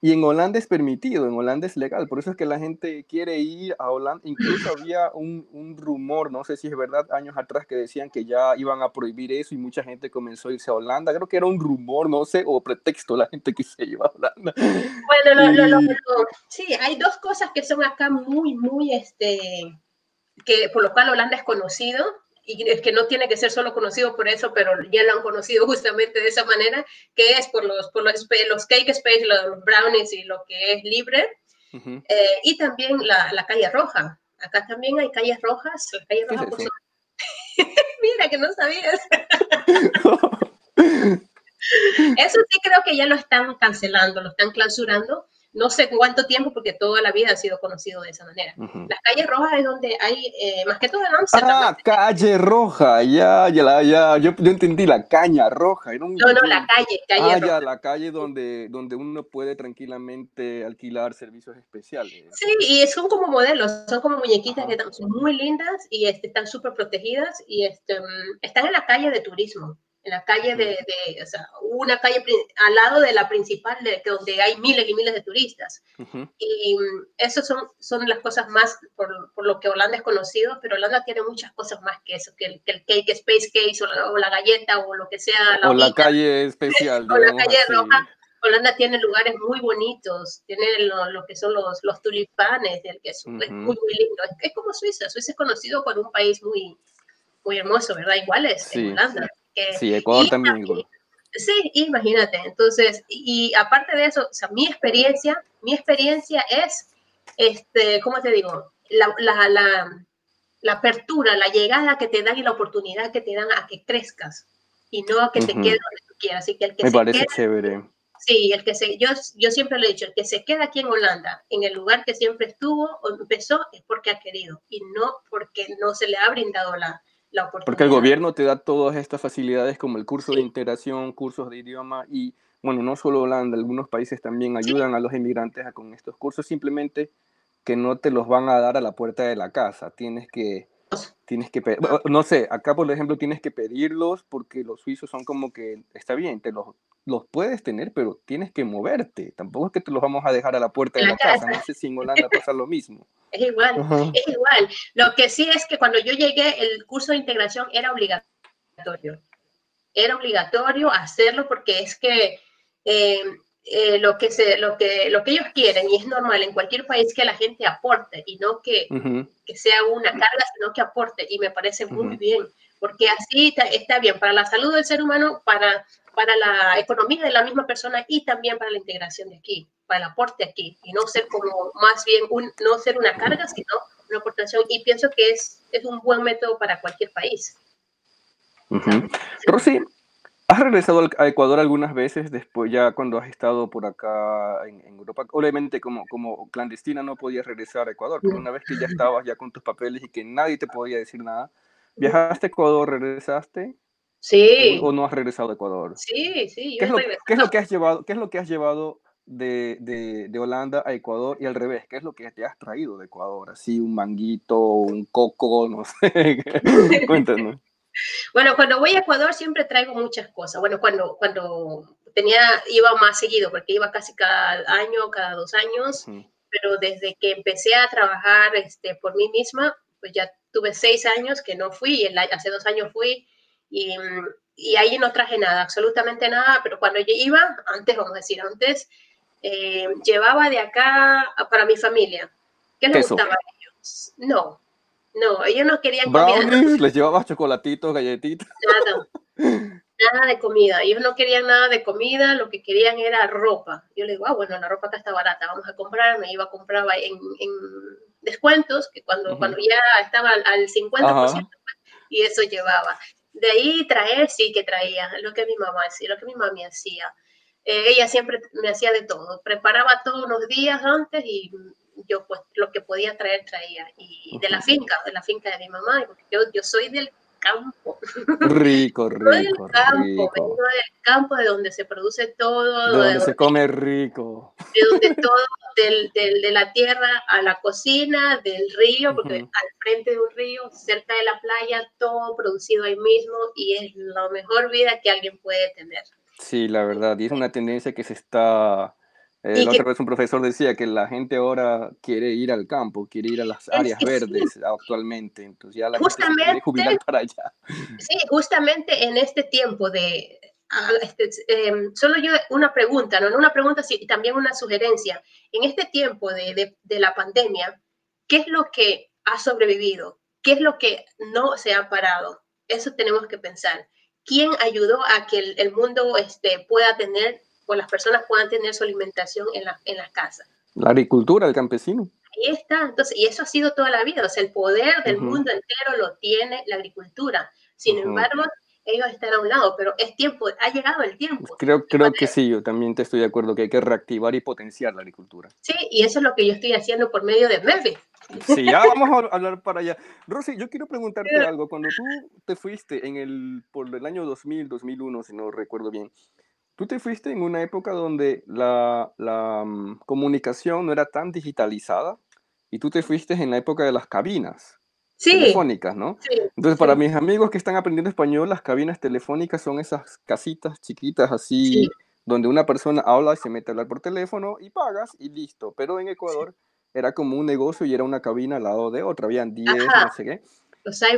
Y en Holanda es permitido, en Holanda es legal, por eso es que la gente quiere ir a Holanda. Incluso había un, un rumor, no sé si es verdad, años atrás que decían que ya iban a prohibir eso y mucha gente comenzó a irse a Holanda. Creo que era un rumor, no sé, o pretexto la gente que se iba a Holanda. Bueno, lo, lo- lo- Y- lo- sí, hay dos cosas que son acá muy, muy, este, que por lo cual Holanda es conocido y es que no tiene que ser solo conocido por eso, pero ya lo han conocido justamente de esa manera, que es por los, por los, los cake space, los brownies y lo que es libre, Ujú. eh, y también la, la calle roja. Acá también hay calles rojas, la calle ¿Qué es roja, mira que no sabías. Eso sí creo que ya lo están cancelando, lo están clausurando. No sé cuánto tiempo, porque toda la vida ha sido conocido de esa manera. Ujú. Las calles rojas es donde hay, eh, más que todo en Amsterdam. Ah, calle roja, ya, ya, la- ya, yo, yo entendí la caña roja. Era un, no, no, la calle, calle Ah, roja. ya, la calle donde, donde uno puede tranquilamente alquilar servicios especiales. Sí, y son como modelos, son como muñequitas Ajá. que son muy lindas y este, están súper protegidas y este, mm, están en la calle de turismo, en la calle de, de- o sea, una calle al lado de la principal de, donde hay miles y miles de turistas. Ujú. Y mm, eso son, son las cosas más por, por lo que Holanda es conocido, pero Holanda tiene muchas cosas más que eso, que el, que el cake space case o la, o la galleta o lo que sea. O la calle especial, O la calle así. roja. Holanda tiene lugares muy bonitos, tiene lo, lo que son los, los tulipanes, el que es, es Ujú. muy, muy lindo. Es, es como Suiza, Suiza es conocido por un país muy, muy hermoso, ¿verdad? Igual es Sí, en Holanda. Que- Sí, Ecuador y también igual. Sí, imagínate. Entonces, y, aparte de eso, o sea, mi experiencia, mi experiencia es, este, ¿cómo te digo? La, la, la, la apertura, la llegada que te dan y la oportunidad que te dan a que crezcas y no a que te Ujú. quedes donde tú quieras. Así que el que Me se parece queda, chévere. sí, el que se, yo, yo siempre le he dicho, el que se queda aquí en Holanda, en el lugar que siempre estuvo o empezó, es porque ha querido y no porque no se le ha brindado la, la oportunidad. Porque el gobierno te da todas estas facilidades como el curso de integración, cursos de idioma y, bueno, no solo Holanda, algunos países también ayudan a los inmigrantes a- con estos cursos. Simplemente que no te los van a dar a la puerta de la casa. Tienes que, tienes que, no sé, acá por ejemplo tienes que pedirlos porque los suizos son como que, está bien, te los, los puedes tener, pero tienes que moverte. Tampoco es que te los vamos a dejar a la puerta de la, casa. No sé si en Holanda pasa lo mismo. Es igual, es igual. Lo que sí es que cuando yo llegué, el curso de integración era obligatorio. Era obligatorio hacerlo porque es que eh, eh, lo, que se, lo, que, lo que ellos quieren, y es normal en cualquier país, que la gente aporte y no que, que sea una carga, sino que aporte. Y me parece muy bien, porque así está, bien para la salud del ser humano, para, para la economía de la misma persona y también para la integración de aquí, para el aporte aquí, y no ser como más bien, un, no ser una carga, sino una aportación. Y pienso que es, es un buen método para cualquier país. Rosy, ¿Has regresado a Ecuador algunas veces después, ya cuando has estado por acá en, Europa? Obviamente como, como clandestina no podías regresar a Ecuador, pero una vez que ya estabas ya con tus papeles y que nadie te podía decir nada, ¿viajaste a Ecuador, regresaste? Sí. ¿O no has regresado a Ecuador? Sí, sí. ¿Qué es, lo, ¿qué es lo, que has llevado, qué es lo que has llevado de, de, de, Holanda a Ecuador y al revés? ¿Qué es lo que te has traído de Ecuador? Así, un manguito, un coco, no sé. Cuéntanos. Bueno, cuando voy a Ecuador siempre traigo muchas cosas. Bueno, cuando, cuando tenía, iba más seguido, porque iba casi cada año, cada dos años, pero desde que empecé a trabajar este, por mí misma, pues ya tuve seis años que no fui, y hace dos años fui, y, y, ahí no traje nada, absolutamente nada, pero cuando yo iba, antes, vamos a decir, antes, eh, llevaba de acá para mi familia. ¿Qué les gustaba a ellos? No, no, ellos no querían comida. les llevabas chocolatitos, galletitas. Nada, nada de comida. Ellos no querían nada de comida, lo que querían era ropa. Yo les digo, ah, bueno, la ropa acá está barata, vamos a comprar. Me iba a comprar en, en descuentos, que cuando, cuando ya estaba al 50%, y eso llevaba. De ahí traer, sí que traía, lo que mi mamá hacía, lo que mi mami hacía. Eh, ella siempre me hacía de todo, preparaba todos los días antes y yo pues lo que podía traer traía. Y de la finca, de la finca de mi mamá, porque yo, yo soy del campo. Rico, rico. del campo, rico. vengo del campo de donde se produce todo. De donde, se come rico. De donde todo, del, del, de la tierra a la cocina, del río, porque al frente de un río, cerca de la playa, todo producido ahí mismo y es la mejor vida que alguien puede tener. Sí, la verdad, y es una tendencia que se está eh, la otra vez un profesor decía que la gente ahora quiere ir al campo, quiere ir a las áreas verdes actualmente, entonces ya la gente se quiere jubilar para allá. Sí, justamente en este tiempo de... Ah, este, em, solo yo una pregunta, no, una pregunta, sino también una sugerencia. En este tiempo de, de, de la pandemia, ¿qué es lo que ha sobrevivido? ¿Qué es lo que no se ha parado? Eso tenemos que pensar. ¿Quién ayudó a que el, el mundo este, pueda tener o las personas puedan tener su alimentación en, la, en las casas. La agricultura, el campesino. Ahí está, entonces, y eso ha sido toda la vida, o sea, el poder del mundo entero lo tiene la agricultura. Sin embargo, ellos están a un lado, pero es tiempo, ha llegado el tiempo. Creo, creo que sí, yo también te estoy de acuerdo que hay que reactivar y potenciar la agricultura. Sí, y eso es lo que yo estoy haciendo por medio de Memphis. Sí, ya vamos a hablar para allá. Rosy, yo quiero preguntarte algo. Cuando tú te fuiste en el, por el año 2000, 2001, si no recuerdo bien, Tú te fuiste en una época donde la, la mm, comunicación no era tan digitalizada y tú te fuiste en la época de las cabinas telefónicas, ¿no? Sí, Entonces, para mis amigos que están aprendiendo español, las cabinas telefónicas son esas casitas chiquitas así, donde una persona habla y se mete a hablar por teléfono y pagas y listo. Pero en Ecuador era como un negocio y era una cabina al lado de otra, habían 10, no sé qué.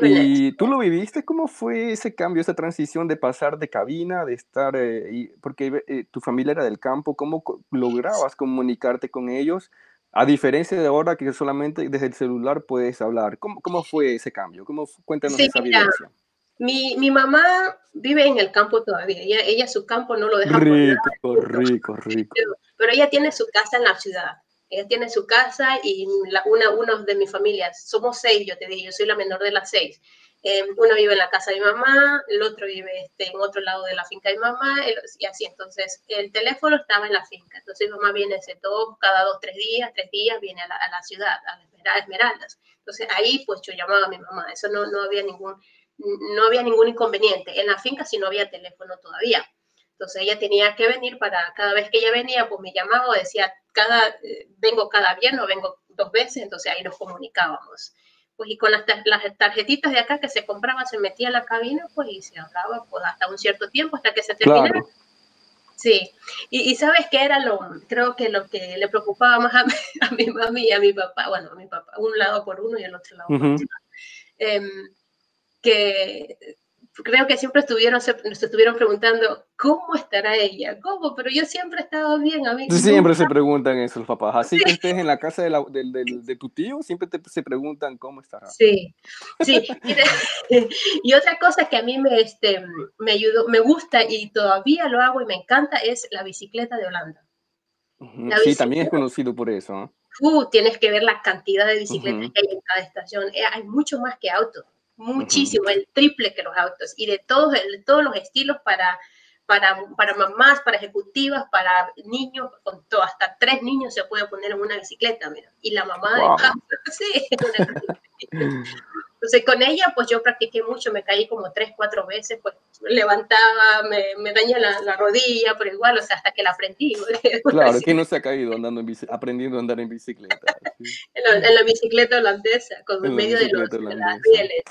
¿Y tú lo viviste? ¿Cómo fue ese cambio, esa transición de pasar de cabina, de estar, eh, porque eh, tu familia era del campo, ¿cómo lograbas comunicarte con ellos? A diferencia de ahora que solamente desde el celular puedes hablar. ¿Cómo, cómo fue ese cambio? ¿Cómo, cuéntanos esa vivencia. Mi, mi, mamá vive en el campo todavía. Ella, ella su campo no lo deja. Rico, rico, rico. pero ella tiene su casa en la ciudad. Ella tiene su casa y la, una, uno de mis familias, somos seis, yo te dije, yo soy la menor de las seis. Eh, uno vive en la casa de mi mamá, el otro vive este, en otro lado de la finca de mi mamá, y así. Entonces, el teléfono estaba en la finca. Entonces, mi mamá viene ese todo, cada dos, tres días, tres días, viene a la, a la ciudad, a Esmeraldas. Entonces, ahí pues yo llamaba a mi mamá. Eso no, no, había ningún, no había ningún inconveniente. En la finca sí no había teléfono todavía. Entonces ella tenía que venir para, cada vez que ella venía, pues me llamaba o decía, cada, eh, vengo cada viernes o vengo dos veces, entonces ahí nos comunicábamos. Pues y con las, las tarjetitas de acá que se compraban, se metía en la cabina, pues y se hablaba pues hasta un cierto tiempo, hasta que se terminara. Sí, y, sabes qué era lo, creo que lo que le preocupaba más a, mi mami y a mi papá, bueno, a mi papá, un lado por uno y el otro lado por otro, em, que creo que siempre estuvieron, se, estuvieron preguntando, ¿cómo estará ella? ¿Cómo? Pero yo siempre he estado bien, a mí. Siempre se preguntan eso los papás. Así que estés en la casa de, la, de, de, tu tío, siempre te, se preguntan cómo estará. Sí, sí. Y, otra cosa que a mí me, este, me ayudó, me gusta y todavía lo hago y me encanta es la bicicleta de Holanda. sí, también es conocido por eso. Uh, tienes que ver la cantidad de bicicletas que hay en cada estación. Eh, hay mucho más que autos muchísimo, el triple que los autos y de todos, de todos los estilos para, para, para mamás, para ejecutivas, para niños, con todo, hasta tres niños se puede poner en una bicicleta, mira, y la mamá de sí, Entonces con ella pues yo practiqué mucho, me caí como tres, cuatro veces, pues levantaba, me, me dañé la, la, rodilla, pero igual, o sea, hasta que la aprendí. Claro, que no se ha caído andando en aprendiendo a andar en bicicleta. en, la, bicicleta holandesa, con medio de, los, de las rieles.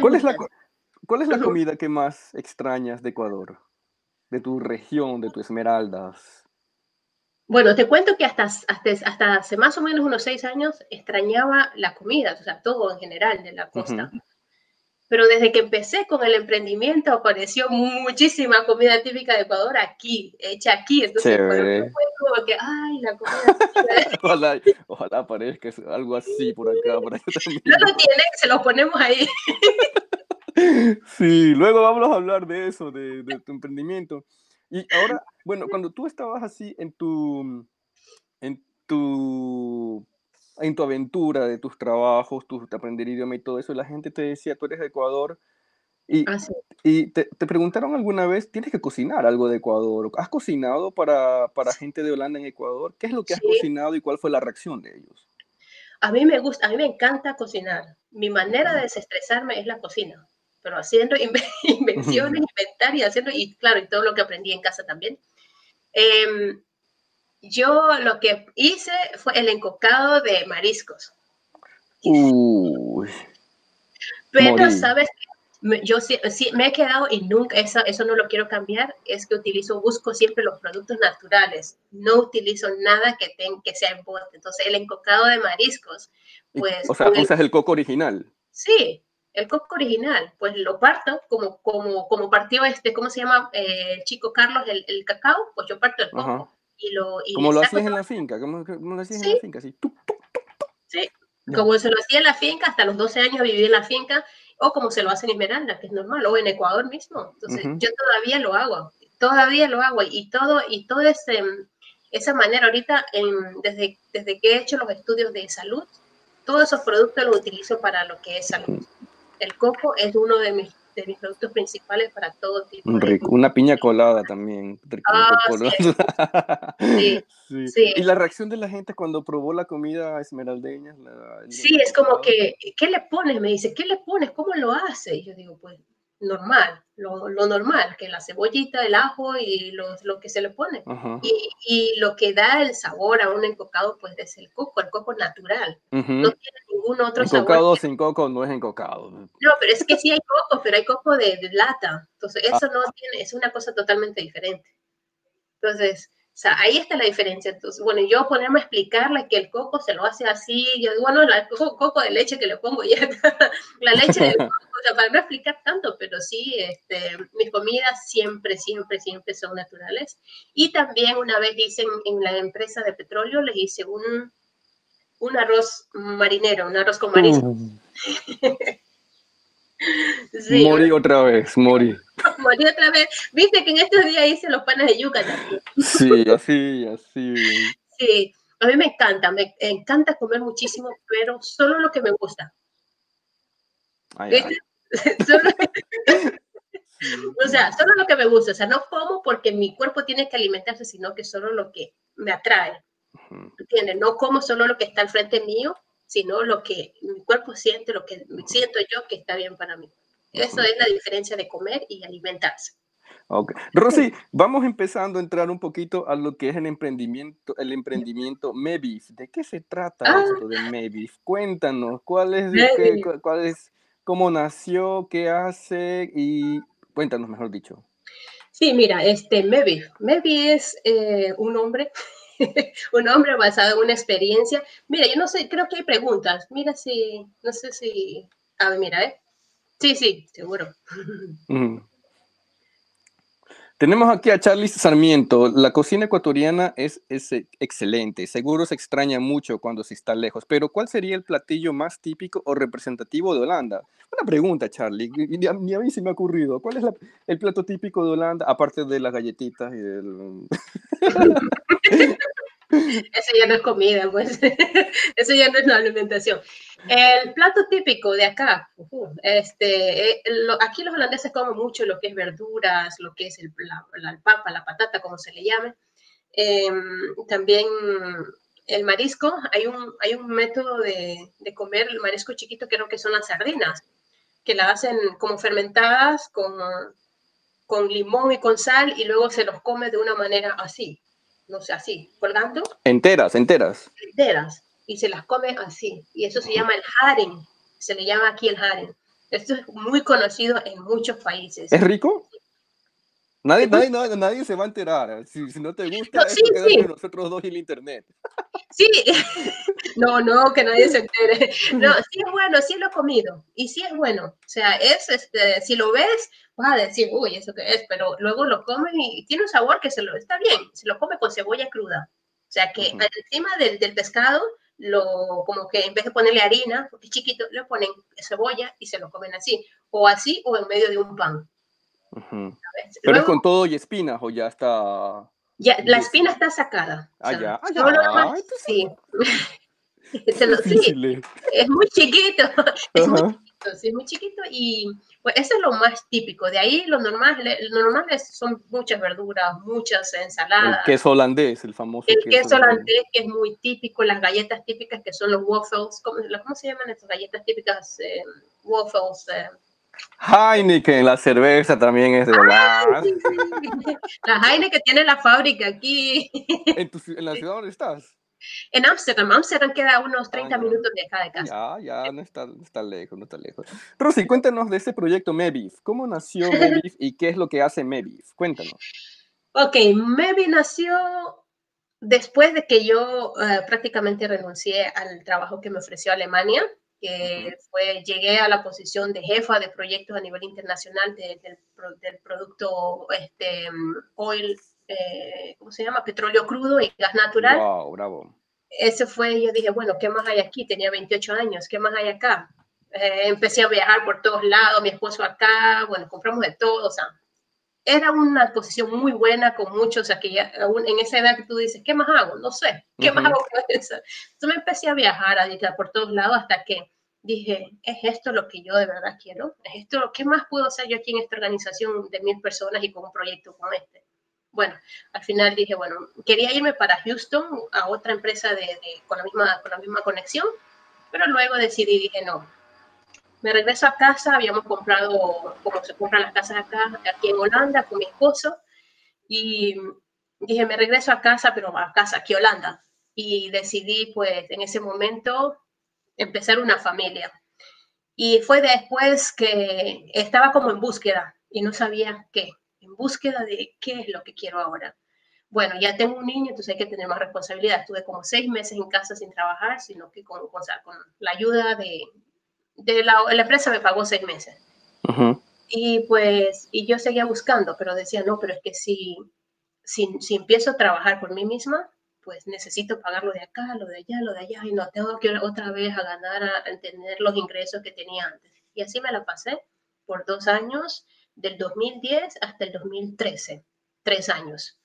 ¿Cuál es, la, ¿Cuál es la comida que más extrañas de Ecuador? De tu región, de tu Esmeraldas. Bueno, te cuento que hasta, hasta, hace más o menos unos seis años extrañaba la comida, o sea, todo en general de la costa. Pero desde que empecé con el emprendimiento apareció muchísima comida típica de Ecuador aquí, hecha aquí. Entonces, fue como que, ay, la comida. ojalá, ojalá aparezca algo así por acá, por. No lo tienen, se lo ponemos ahí. sí, luego vamos a hablar de eso, de, de tu emprendimiento. Y ahora, bueno, cuando tú estabas así en tu, en tu en tu aventura de tus trabajos, tu aprender idioma y todo eso, la gente te decía, tú eres de Ecuador, y, ah, y te, te, preguntaron alguna vez, ¿tienes que cocinar algo de Ecuador? ¿Has cocinado para, para gente de Holanda en Ecuador? ¿Qué es lo que has cocinado y cuál fue la reacción de ellos? A mí me gusta, a mí me encanta cocinar. Mi manera de desestresarme es la cocina, pero haciendo invenciones, inventar y haciendo, y claro, y todo lo que aprendí en casa también. Eh, yo lo que hice fue el encocado de mariscos. Pero, ¿sabes? Yo sí, me he quedado y nunca, eso, eso no lo quiero cambiar, es que utilizo, busco siempre los productos naturales, no utilizo nada que, ten, que sea en bote. Entonces, el encocado de mariscos, pues... O sea, usas el coco original. Sí, el coco original, pues lo parto como, como, como partió este, ¿cómo se llama? Eh, chico Carlos, el, el, cacao, pues yo parto el coco y lo... como lo hacías en la finca, como, lo hacías en la finca, así. Sí, como se lo hacía en la finca, hasta los 12 años viví en la finca, o como se lo hace en Esmeralda, que es normal, o en Ecuador mismo. Entonces, yo todavía lo hago, todavía lo hago, y todo, y todo ese, esa manera, ahorita, desde, desde que he hecho los estudios de salud, todos esos productos los utilizo para lo que es salud. El coco es uno de mis de mis productos principales para todo tipo. Rico. Una piña colada también. Ah, sí. Sí, Y la reacción de la gente cuando probó la comida esmeraldeña. sí, es como que, ¿qué le pones? Me dice, ¿qué le pones? ¿Cómo lo hace? Y yo digo, pues normal, lo, lo, normal, que la cebollita, el ajo y lo, lo que se le pone. Y, y, lo que da el sabor a un encocado, pues es el coco, el coco natural. No tiene ningún otro sabor. Encocado sin coco no es encocado. No, pero es que sí hay coco, pero hay coco de, de lata. Entonces, eso ah. no tiene, es una cosa totalmente diferente. Entonces, o sea, ahí está la diferencia. Entonces, bueno, yo ponerme a explicarle que el coco se lo hace así, yo digo, bueno, el coco, coco, de leche que le pongo ya, la leche de coco, o sea, para no explicar tanto, pero sí, este, mis comidas siempre, siempre, siempre son naturales. Y también una vez hice en, la empresa de petróleo, les hice un, un arroz marinero, un arroz con marisco. Mm. morí otra vez, morí. morí otra vez. Viste que en estos días hice los panes de yuca también. Sí, así, así. Sí, a mí me encanta, me encanta comer muchísimo, pero solo lo que me gusta. o sea, solo lo que me gusta. O sea, no como porque mi cuerpo tiene que alimentarse, sino que solo lo que me atrae. ¿Entiendes? No como solo lo que está al frente mío, sino lo que mi cuerpo siente, lo que siento yo que está bien para mí. Eso es la diferencia de comer y alimentarse. Ok. Rosy, vamos empezando a entrar un poquito a lo que es el emprendimiento, el emprendimiento Mebif. ¿De qué se trata Ah. esto de Mebif? Cuéntanos, ¿cuál es, Mebif. qué- cu- cuál es, cómo nació, qué hace y cuéntanos, mejor dicho. Sí, mira, este Mevi. Mevi es eh, un hombre, un hombre basado en una experiencia. Mira, yo no sé, creo que hay preguntas. Mira si, no sé si, a ver, mira, ¿eh? Sí, sí, seguro. Tenemos aquí a Charlie Sarmiento. La cocina ecuatoriana es, es excelente. Seguro se extraña mucho cuando se está lejos. Pero ¿cuál sería el platillo más típico o representativo de Holanda? Una pregunta, Charlie. Ni a, ni a mí se me ha ocurrido. ¿Cuál es la- el plato típico de Holanda, aparte de las galletitas y del... Eso ya no es comida, pues. Eso ya no es una alimentación. El plato típico de acá, este, eh, aquí los holandeses comen mucho lo que es verduras, lo que es el, la, la papa, la patata, como se le llame. Em, también el marisco, hay un, hay un método de, de comer el marisco chiquito, creo que son las sardinas, que la hacen como fermentadas con, con limón y con sal y luego se los come de una manera así, no sé, así, colgando Enteras, enteras. enteras y se las come así. Y eso se llama el haring. Se le llama aquí el haring. Esto es muy conocido en muchos países. ¿Es rico? Nadie, nadie, nadie, nadie se va a enterar. Si, si no te gusta, No, sí, queda sí. nosotros dos y el internet. Sí, no, no, que nadie se entere. No, sí es bueno, sí lo he comido. Y sí es bueno. O sea, es, este, si lo ves, vas a decir, uy, ¿eso qué es? Pero luego lo comes y tiene un sabor que se lo, está bien. Se lo come con cebolla cruda. O sea, que Ujú. encima del, del pescado, lo, como que en vez de ponerle harina, porque es chiquito, le ponen cebolla y se lo comen así. O así, o en medio de un pan. Pero es Luego, con todo y espinas o ya está... ya, la espina está sacada. O Ah, sea, ya. Ah, ya. demás, Ay, sí. Se lo- sí, eh. es muy chiquito. Es muy chiquito, sí, es muy chiquito y pues eso es lo más típico. De ahí lo normal, lo normal es- son muchas verduras, muchas El ensaladas. queso holandés, el famoso El queso holandés. holandés, que es muy típico, las galletas típicas que son los waffles, ¿cómo, cómo se llaman estas galletas típicas? Eh, waffles. eh, Heineken, la cerveza también es de Holanda. La Heine que tiene la fábrica aquí ¿En, tu en la ciudad donde estás? en Ámsterdam. Ámsterdam queda unos 30 Ah, minutos de acá de casa. Ya, ya, no está, no está lejos, no está lejos. Rosy, cuéntanos de ese proyecto Mebif. ¿Cómo nació Mebif y qué es lo que hace Mebif? Cuéntanos. Ok, Mevi nació después de que yo eh, prácticamente renuncié al trabajo que me ofreció Alemania, que fue, llegué a la posición de jefa de proyectos a nivel internacional de- del, pro- del producto este, oil, eh, ¿cómo se llama? Petróleo crudo y gas natural. Wow, bravo. Ese fue, yo dije, bueno, ¿qué más hay aquí? Tenía 28 años, ¿qué más hay acá? Eh, empecé a viajar por todos lados, mi esposo acá, bueno, compramos de todo, o sea, era una posición muy buena con muchos, o sea, que ya aún en esa edad que tú dices, ¿qué más hago? No sé, ¿qué más Ujú. hago con eso? Entonces me empecé a viajar, a visitar por todos lados hasta que dije, ¿es esto lo que yo de verdad quiero? ¿Es esto, qué más puedo hacer yo aquí en esta organización de mil personas y con un proyecto como este? Bueno, al final dije, bueno, quería irme para Houston a otra empresa de, de- con, la misma, con la misma conexión, pero luego decidí, dije, no, me regreso a casa, habíamos comprado, como se compran las casas acá, aquí en Holanda, con mi esposo, y dije, me regreso a casa, pero a casa, aquí Holanda, y decidí, pues, en ese momento, empezar una familia. Y fue después que estaba como en búsqueda y no sabía qué, en búsqueda de qué es lo que quiero ahora. Bueno, ya tengo un niño, entonces hay que tener más responsabilidad. Estuve como seis meses en casa sin trabajar, sino que con, o sea, con la ayuda de, de la, la empresa me pagó seis meses. Y pues, y yo seguía buscando, pero decía, no, pero es que si, si, si empiezo a trabajar por mí misma, pues necesito pagar lo de acá, lo de allá, lo de allá, y no tengo que otra vez a ganar, a, a tener los ingresos que tenía antes. Y así me la pasé por dos años, del 2010 hasta el 2013, tres años.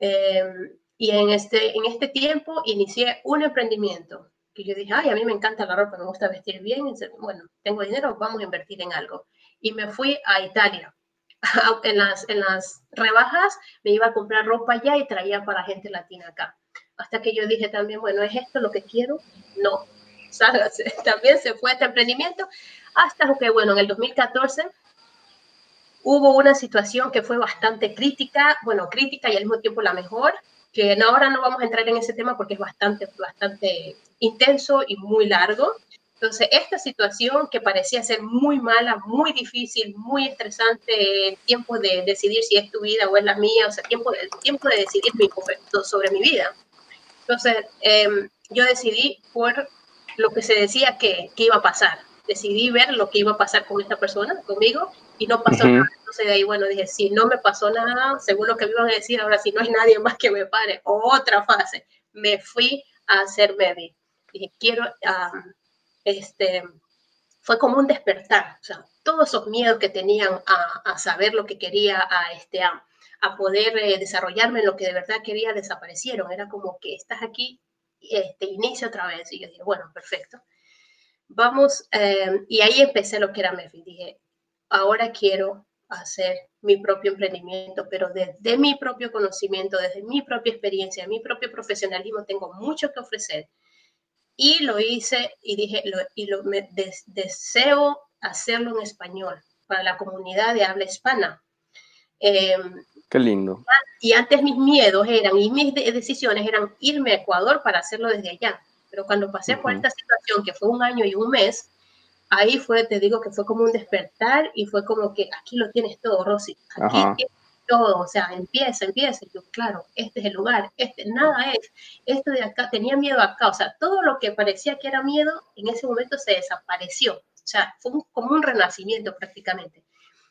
Eh, y en este, en este tiempo inicié un emprendimiento que yo dije, ay, a mí me encanta la ropa, me gusta vestir bien, bueno, tengo dinero, vamos a invertir en algo. Y me fui a Italia. en, las, en las rebajas me iba a comprar ropa allá y traía para gente latina acá. Hasta que yo dije también, bueno, ¿es esto lo que quiero? No. Sálgase. También se fue este emprendimiento hasta que, bueno, en el 2014 hubo una situación que fue bastante crítica, bueno, crítica y al mismo tiempo la mejor, que ahora no vamos a entrar en ese tema porque es bastante, bastante intenso y muy largo. Entonces, esta situación que parecía ser muy mala, muy difícil, muy estresante, tiempo de decidir si es tu vida o es la mía, o sea, tiempo de, tiempo de decidir mi, sobre mi vida. Entonces, em, yo decidí por lo que se decía que, que, iba a pasar. Decidí ver lo que iba a pasar con esta persona, conmigo, y no pasó nada. Entonces de ahí, bueno, dije, si no me pasó nada, según lo que me iban a decir, ahora si no hay nadie más que me pare, otra fase, me fui a hacer baby. Dije, quiero, este, fue como un despertar, o sea, todos esos miedos que tenían a, a saber lo que quería, a, este, a, a poder eh, desarrollarme en lo que de verdad quería, desaparecieron. Era como que estás aquí, este, inicia otra vez. Y yo dije, bueno, perfecto. Vamos, eh, y ahí empecé lo que era Mefi. Dije, ahora quiero hacer mi propio emprendimiento, pero desde mi propio conocimiento, desde mi propia experiencia, mi propio profesionalismo, tengo mucho que ofrecer. Y lo hice y dije, y lo, me deseo hacerlo en español para la comunidad de habla hispana. Em, Qué lindo. Y antes mis miedos eran, y mis decisiones eran irme a Ecuador para hacerlo desde allá. Pero cuando pasé por esta situación, que fue un año y un mes, ahí fue, te digo que fue como un despertar y fue como que aquí lo tienes todo, Rosy, aquí tienes todo, o sea, empieza, empieza. Y yo, claro, este es el lugar, este, nada es, esto de acá, tenía miedo acá, o sea, todo lo que parecía que era miedo, en ese momento se desapareció, o sea, fue como un renacimiento prácticamente.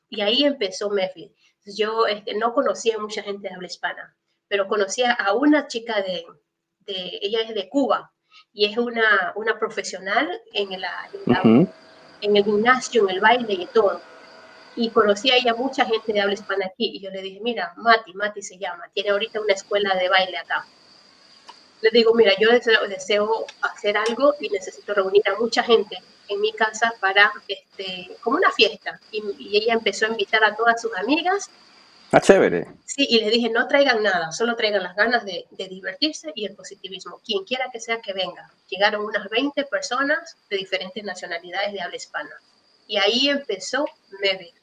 Y ahí empezó Mefid. Yo este, no conocía mucha gente de habla hispana, pero conocía a una chica de, de ella es de Cuba, y es una, una profesional en, la, en, el gimnasio, en el baile y todo. Y conocí a ella mucha gente de habla hispana aquí. Y yo le dije, mira, Mati, Mati se llama, tiene ahorita una escuela de baile acá. Le digo, mira, yo deseo, hacer algo y necesito reunir a mucha gente en mi casa para, este, como una fiesta. Y, y ella empezó a invitar a todas sus amigas Ah, chévere. Sí, y le dije, no traigan nada, solo traigan las ganas de, divertirse y el positivismo. Quien quiera que sea que venga. Llegaron unas 20 personas de diferentes nacionalidades de habla hispana. Y ahí empezó Mebe.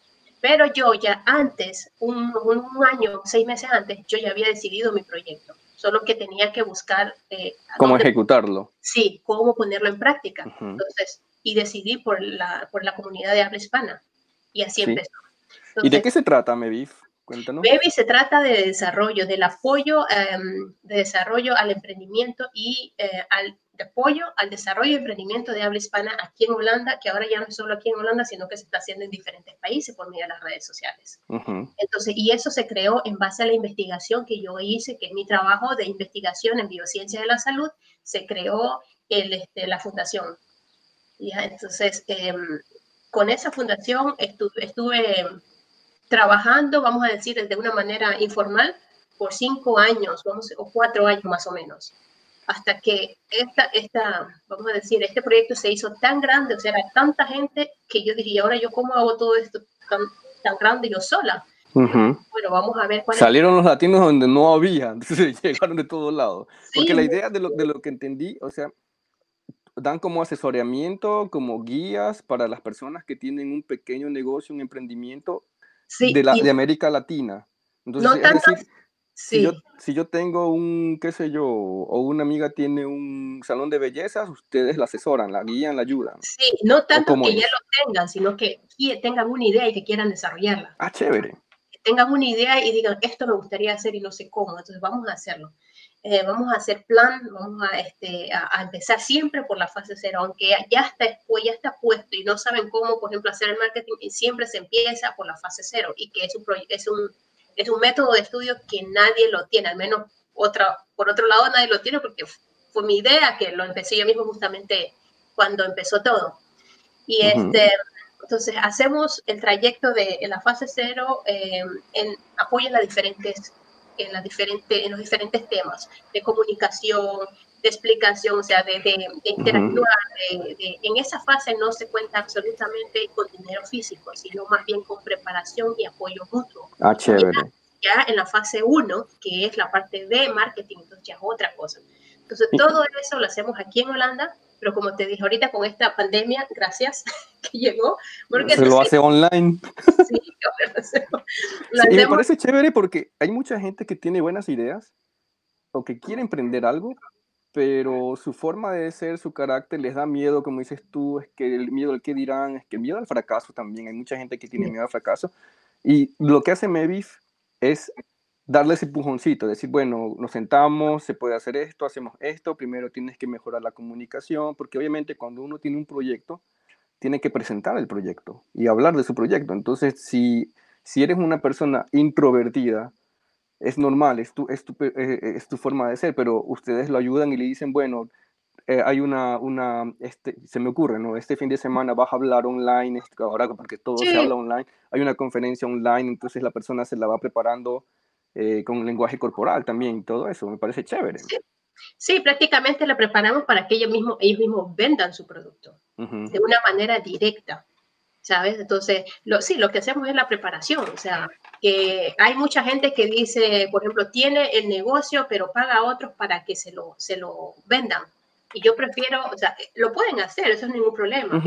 Pero yo ya antes, un, año, seis meses antes, yo ya había decidido mi proyecto. Solo que tenía que buscar... Eh, ¿Cómo ejecutarlo? Sí, cómo ponerlo en práctica. Entonces, y decidí por la, por la comunidad de habla hispana. Y así empezó. ¿Y de qué se trata, Mebif? Baby se trata de desarrollo, del apoyo em, de desarrollo al emprendimiento y eh, al apoyo al desarrollo y emprendimiento de habla hispana aquí en Holanda, que ahora ya no es solo aquí en Holanda, sino que se está haciendo en diferentes países por medio de las redes sociales. Entonces, y eso se creó en base a la investigación que yo hice, que es mi trabajo de investigación en biociencia de la salud, se creó el, este, la fundación. ¿ya? Entonces, em, con esa fundación estuve trabajando, vamos a decir, de una manera informal por cinco años, vamos, o cuatro años más o menos, hasta que esta, esta, vamos a decir, este proyecto se hizo tan grande, o sea, era tanta gente que yo dije, ahora yo cómo hago todo esto tan, tan grande yo sola. Bueno, vamos a ver cuál Salieron los latinos donde no había, entonces llegaron de todos lados. Porque la idea de lo, de lo que entendí, o sea, dan como asesoramiento, como guías para las personas que tienen un pequeño negocio, un emprendimiento de, la, de América Latina. Entonces, no es decir, si, yo, si yo tengo un, qué sé yo, o una amiga tiene un salón de bellezas, ustedes la asesoran, la guían, la ayudan. Sí, no tanto que ya lo tengan, sino que tengan una idea y que quieran desarrollarla. Ah, chévere. Que tengan una idea y digan, esto me gustaría hacer y no sé cómo, entonces vamos a hacerlo. Eh, vamos a hacer plan, vamos a, este, a, empezar siempre por la fase cero, aunque ya está, ya está puesto y no saben cómo, por ejemplo, hacer el marketing, siempre se empieza por la fase cero y que es un, es un, es un método de estudio que nadie lo tiene, al menos otra, por otro lado nadie lo tiene porque fue mi idea que lo empecé yo mismo justamente cuando empezó todo. Y este, entonces hacemos el trayecto de la fase cero eh, en apoyo a las diferentes en, las diferentes, en los diferentes temas de comunicación, de explicación, o sea, de, de, interactuar. de, en esa fase no se cuenta absolutamente con dinero físico, sino más bien con preparación y apoyo mutuo. Ah, chévere. Ya, en la fase 1, que es la parte de marketing, entonces ya es otra cosa. Entonces, todo eso lo hacemos aquí en Holanda, pero como te dije ahorita con esta pandemia, gracias que llegó, porque se lo hace online. Sí, sí me parece chévere porque hay mucha gente que tiene buenas ideas o que quiere emprender algo, pero su forma de ser, su carácter les da miedo, como dices tú, es que el miedo al que dirán, es que el miedo al fracaso también, hay mucha gente que tiene miedo al fracaso, y lo que hace Mevis es darle ese empujoncito, decir, bueno, nos sentamos, se puede hacer esto, hacemos esto, primero tienes que mejorar la comunicación, porque obviamente cuando uno tiene un proyecto, tiene que presentar el proyecto y hablar de su proyecto. Entonces, si, si eres una persona introvertida, es normal, es tu, es tu, eh, eh, es tu forma de ser, pero ustedes lo ayudan y le dicen, bueno, eh, hay una, una este, se me ocurre, ¿no? Este fin de semana vas a hablar online, ahora porque todo se habla online, hay una conferencia online, entonces la persona se la va preparando con lenguaje corporal también, todo eso, me parece chévere. Sí. prácticamente la preparamos para que ellos mismos, ellos mismos vendan su producto de una manera directa. ¿sabes? Entonces, lo, sí, lo que hacemos es la preparación, o sea, que hay mucha gente que dice, por ejemplo, tiene el negocio, pero paga a otros para que se lo, se lo vendan. Y yo prefiero, o sea, lo pueden hacer, eso es ningún problema,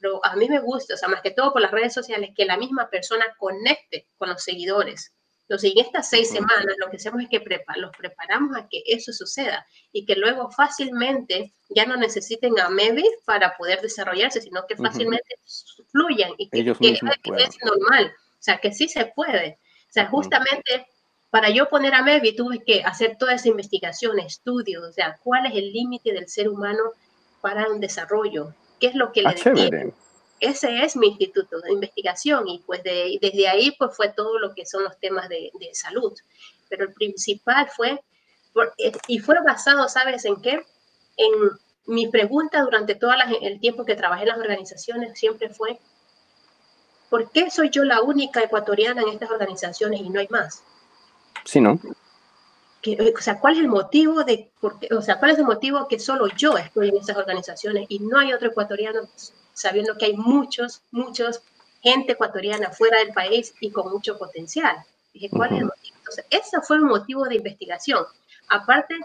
pero a mí me gusta, o sea, más que todo por las redes sociales, que la misma persona conecte con los seguidores. Entonces, en estas seis semanas lo que hacemos es que los preparamos a que eso suceda y que luego fácilmente ya no necesiten a Mevis para poder desarrollarse, sino que fácilmente fluyan y que, es normal. O sea, que sí se puede. O sea, justamente para yo poner a Mevi tuve que hacer toda esa investigación, estudio, o sea, cuál es el límite del ser humano para un desarrollo, qué es lo que le ah, ese es mi instituto de investigación y pues desde ahí pues fue todo lo que son los temas de, salud. Pero el principal fue, eh, y fue basado, ¿sabes en qué? En mi pregunta durante todo el tiempo que trabajé en las organizaciones siempre fue, ¿por qué soy yo la única ecuatoriana en estas organizaciones y no hay más? Sí, ¿no? O sea, ¿cuál es el motivo de, o sea, cuál es el motivo que solo yo estoy en estas organizaciones y no hay otro ecuatoriano sabiendo que hay muchos, muchos gente ecuatoriana fuera del país y con mucho potencial. Dije, ¿cuál es el motivo? Entonces, ese fue un motivo de investigación. Aparte,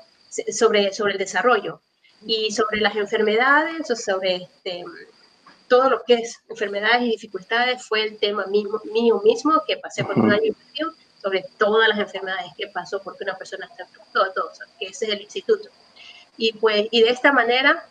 sobre, sobre el desarrollo y sobre las enfermedades o sobre este, todo lo que es enfermedades y dificultades fue el tema mío, mío mismo que pasé por un año y medio sobre todas las enfermedades que pasó porque una persona está todo, todo, que ese es el instituto. Y pues, y de esta manera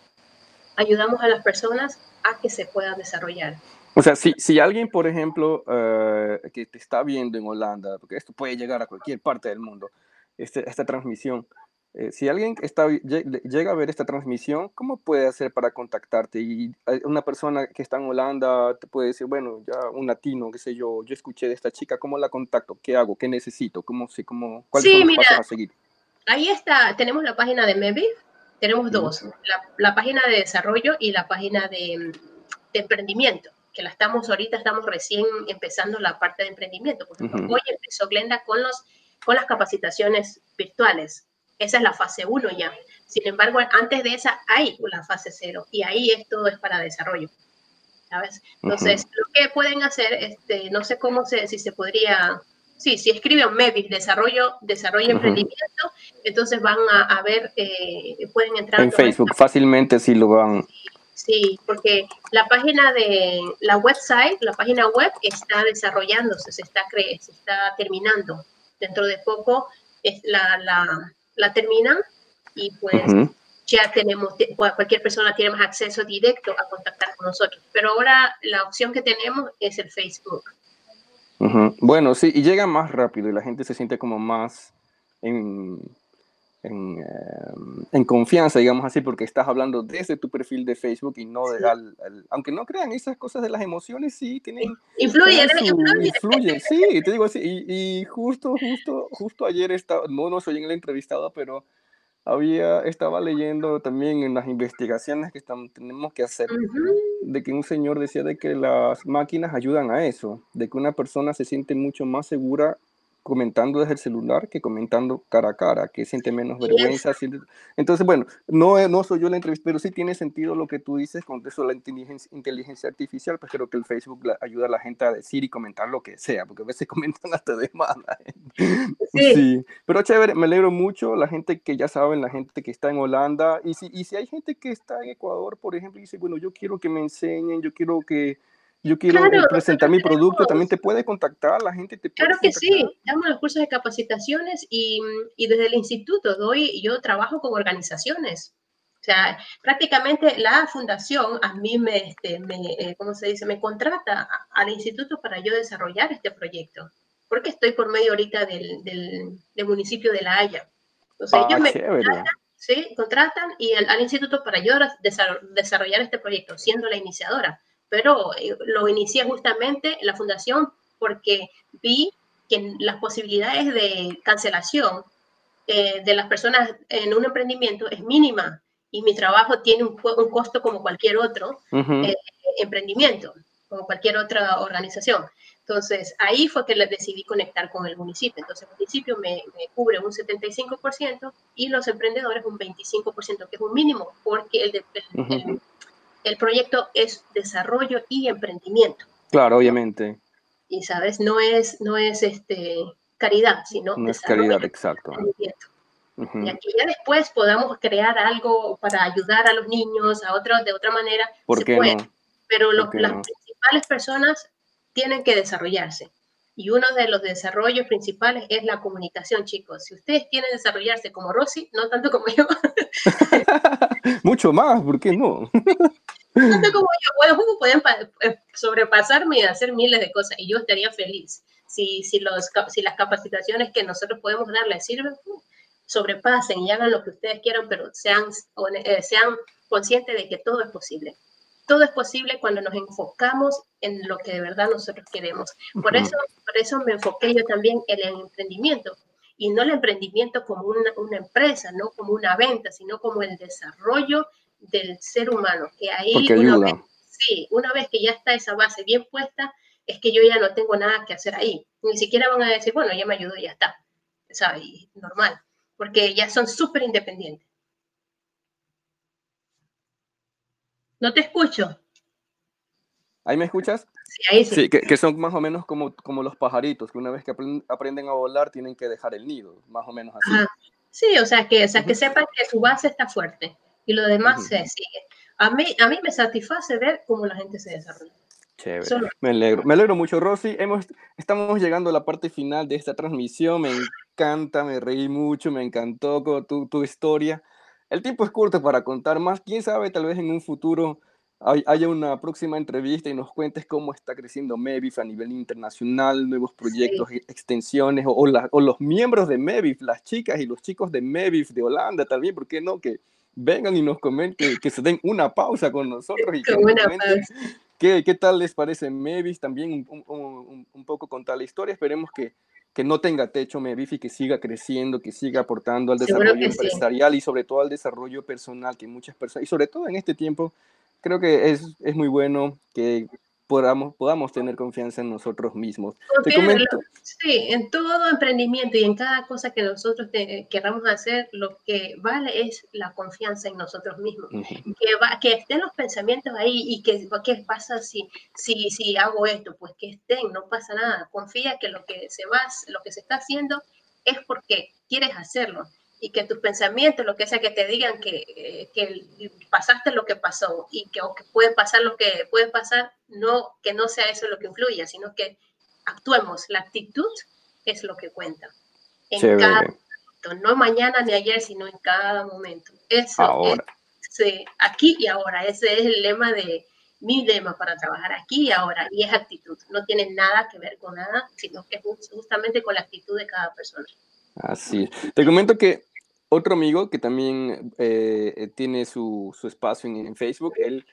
ayudamos a las personas a que se puedan desarrollar. O sea, si, si alguien, por ejemplo, eh, que te está viendo en Holanda, porque esto puede llegar a cualquier parte del mundo, este, esta transmisión, eh, si alguien está, llega a ver esta transmisión, ¿cómo puede hacer para contactarte? Y una persona que está en Holanda te puede decir, bueno, ya un latino, qué sé yo, yo escuché de esta chica, ¿cómo la contacto? ¿Qué hago? ¿Qué necesito? ¿Cómo, cómo, ¿Cuáles son los pasos a seguir? Ahí está, tenemos la página de Mevi, tenemos dos, la, página de desarrollo y la página de, emprendimiento, que la estamos ahorita, estamos recién empezando la parte de emprendimiento. Porque hoy empezó Glenda con, los, con las capacitaciones virtuales. Esa es la fase 1 ya. Sin embargo, antes de esa hay la fase 0 y ahí es todo es para desarrollo. ¿Sabes? Entonces, lo que pueden hacer, este, no sé cómo se, si se podría sí, si escriben MEVIS, desarrollo, desarrollo emprendimiento, entonces van a, ver, eh, pueden entrar. En Facebook, fácilmente si lo van. Sí, porque la página de la website, la página web está desarrollándose, se está, cre se está terminando. Dentro de poco es la, la, la terminan y pues ya tenemos, cualquier persona tiene más acceso directo a contactar con nosotros. Pero ahora la opción que tenemos es el Facebook. Bueno, sí, y llega más rápido y la gente se siente como más en, en, em, en, confianza, digamos así, porque estás hablando desde tu perfil de Facebook y no de al, aunque no crean esas cosas de las emociones, sí, tienen... Influyen, influyen. sí, te digo así, y, y, justo, justo, justo ayer estaba, no, no soy en el entrevistado, pero había, estaba leyendo también en las investigaciones que estamos, tenemos que hacer, de que un señor decía de que las máquinas ayudan a eso, de que una persona se siente mucho más segura comentando desde el celular que comentando cara a cara, que siente menos vergüenza. Entonces, bueno, no, no soy yo la entrevista, pero sí tiene sentido lo que tú dices con eso la inteligencia, inteligencia artificial, pues creo que el Facebook ayuda a la gente a decir y comentar lo que sea, porque a veces comentan hasta de más. Sí. sí. Pero chévere, me alegro mucho, la gente que ya saben, la gente que está en Holanda, y si, y si hay gente que está en Ecuador, por ejemplo, y dice, bueno, yo quiero que me enseñen, yo quiero que yo quiero eh, presentar mi producto, también te puede contactar, la gente te puede Claro que sí, damos los cursos de capacitaciones y, y, desde el instituto doy, yo trabajo con organizaciones. O sea, prácticamente la fundación a mí me, este, me eh, ¿cómo se dice? Me contrata al instituto para yo desarrollar este proyecto, porque estoy por medio ahorita del, del, del municipio de La Haya. Entonces ellos ah, me contratan, ¿sí? contratan y al, al instituto para yo desarrollar este proyecto, siendo la iniciadora pero eh, lo inicié justamente en la fundación porque vi que las posibilidades de cancelación eh, de las personas en un emprendimiento es mínima y mi trabajo tiene un, un costo como cualquier otro eh, emprendimiento, como cualquier otra organización. Entonces, ahí fue que decidí conectar con el municipio. Entonces, el municipio me, cubre un 75% y los emprendedores un 25%, que es un mínimo, porque el, de, el, el proyecto es desarrollo y emprendimiento. Claro, obviamente. Y sabes, no es, no es este, caridad, sino no es caridad, exacto. Y aquí ya después podamos crear algo para ayudar a los niños, a otros de otra manera. ¿Por qué no? Pero las principales personas tienen que desarrollarse. Y uno de los desarrollos principales es la comunicación, chicos. Si ustedes quieren desarrollarse como Rosy, no tanto como yo. Mucho más, ¿por qué no? tanto como yo. Bueno, pueden eh, sobrepasarme y hacer miles de cosas y yo estaría feliz. Si, si, los, si las capacitaciones que nosotros podemos dar les sirven, sobrepasen y hagan lo que ustedes quieran, pero sean, eh, sean conscientes de que todo es posible todo es posible cuando nos enfocamos en lo que de verdad nosotros queremos. Por eso, por eso me enfoqué yo también en el emprendimiento y no el emprendimiento como una, una empresa, no como una venta, sino como el desarrollo del ser humano, que ahí una vez, sí, una vez que ya está esa base bien puesta, es que yo ya no tengo nada que hacer ahí. Ni siquiera van a decir, bueno, ya me ayudó, ya está. ¿Sabes? Normal, porque ya son súper independientes. No te escucho. ¿Ahí me escuchas? Sí, ahí sí. sí que, son más o menos como, como los pajaritos, que una vez que aprenden a volar tienen que dejar el nido, más o menos así. Sí, o sea, que, o sea, que sepan que su base está fuerte y lo demás se sigue. A mí, a mí me satisface ver cómo la gente se desarrolla. Chévere. Me alegro. Me alegro mucho, Rosy. Hemos, estamos llegando a la parte final de esta transmisión. Me encanta, me reí mucho, me encantó tu, tu historia. El tiempo es corto para contar más. Quién sabe, tal vez en un futuro haya una próxima entrevista y nos cuentes cómo está creciendo MEVIF a nivel internacional, nuevos proyectos, e, extensiones, o, o, los miembros de MEVIF, las chicas y los chicos de MEVIF de Holanda también, ¿por qué no? Que vengan y nos comenten, que se den una pausa con nosotros y que qué, qué, tal les parece MEVIF, también un, un, un poco contar la historia. Esperemos que que no tenga techo y que siga creciendo, que siga aportando al desarrollo empresarial y sobre todo al desarrollo personal, que muchas personas, y sobre todo en este tiempo, creo que es, es muy bueno que podamos, podamos tener confianza en nosotros mismos. Sí, en todo emprendimiento y en cada cosa que nosotros queramos hacer, lo que vale es la confianza en nosotros mismos. que, va, que estén los pensamientos ahí y que qué pasa si, si, si hago esto, pues que estén, no pasa nada. Confía que lo que se va, lo que se está haciendo es porque quieres hacerlo y que tus pensamientos, lo que sea, que te digan que, eh, que pasaste lo que pasó y que, que, puede pasar lo que puede pasar, no, que no sea eso lo que influya, sino que actuemos. La actitud es lo que cuenta. En cada momento, no mañana ni ayer, sino en cada momento. Eso ahora. Es, aquí y ahora. Ese es el lema de mi lema para trabajar aquí y ahora. Y es actitud. No tiene nada que ver con nada, sino que es justamente con la actitud de cada persona. Así. Te comento que otro amigo que también eh, tiene su, su espacio en, Facebook, él,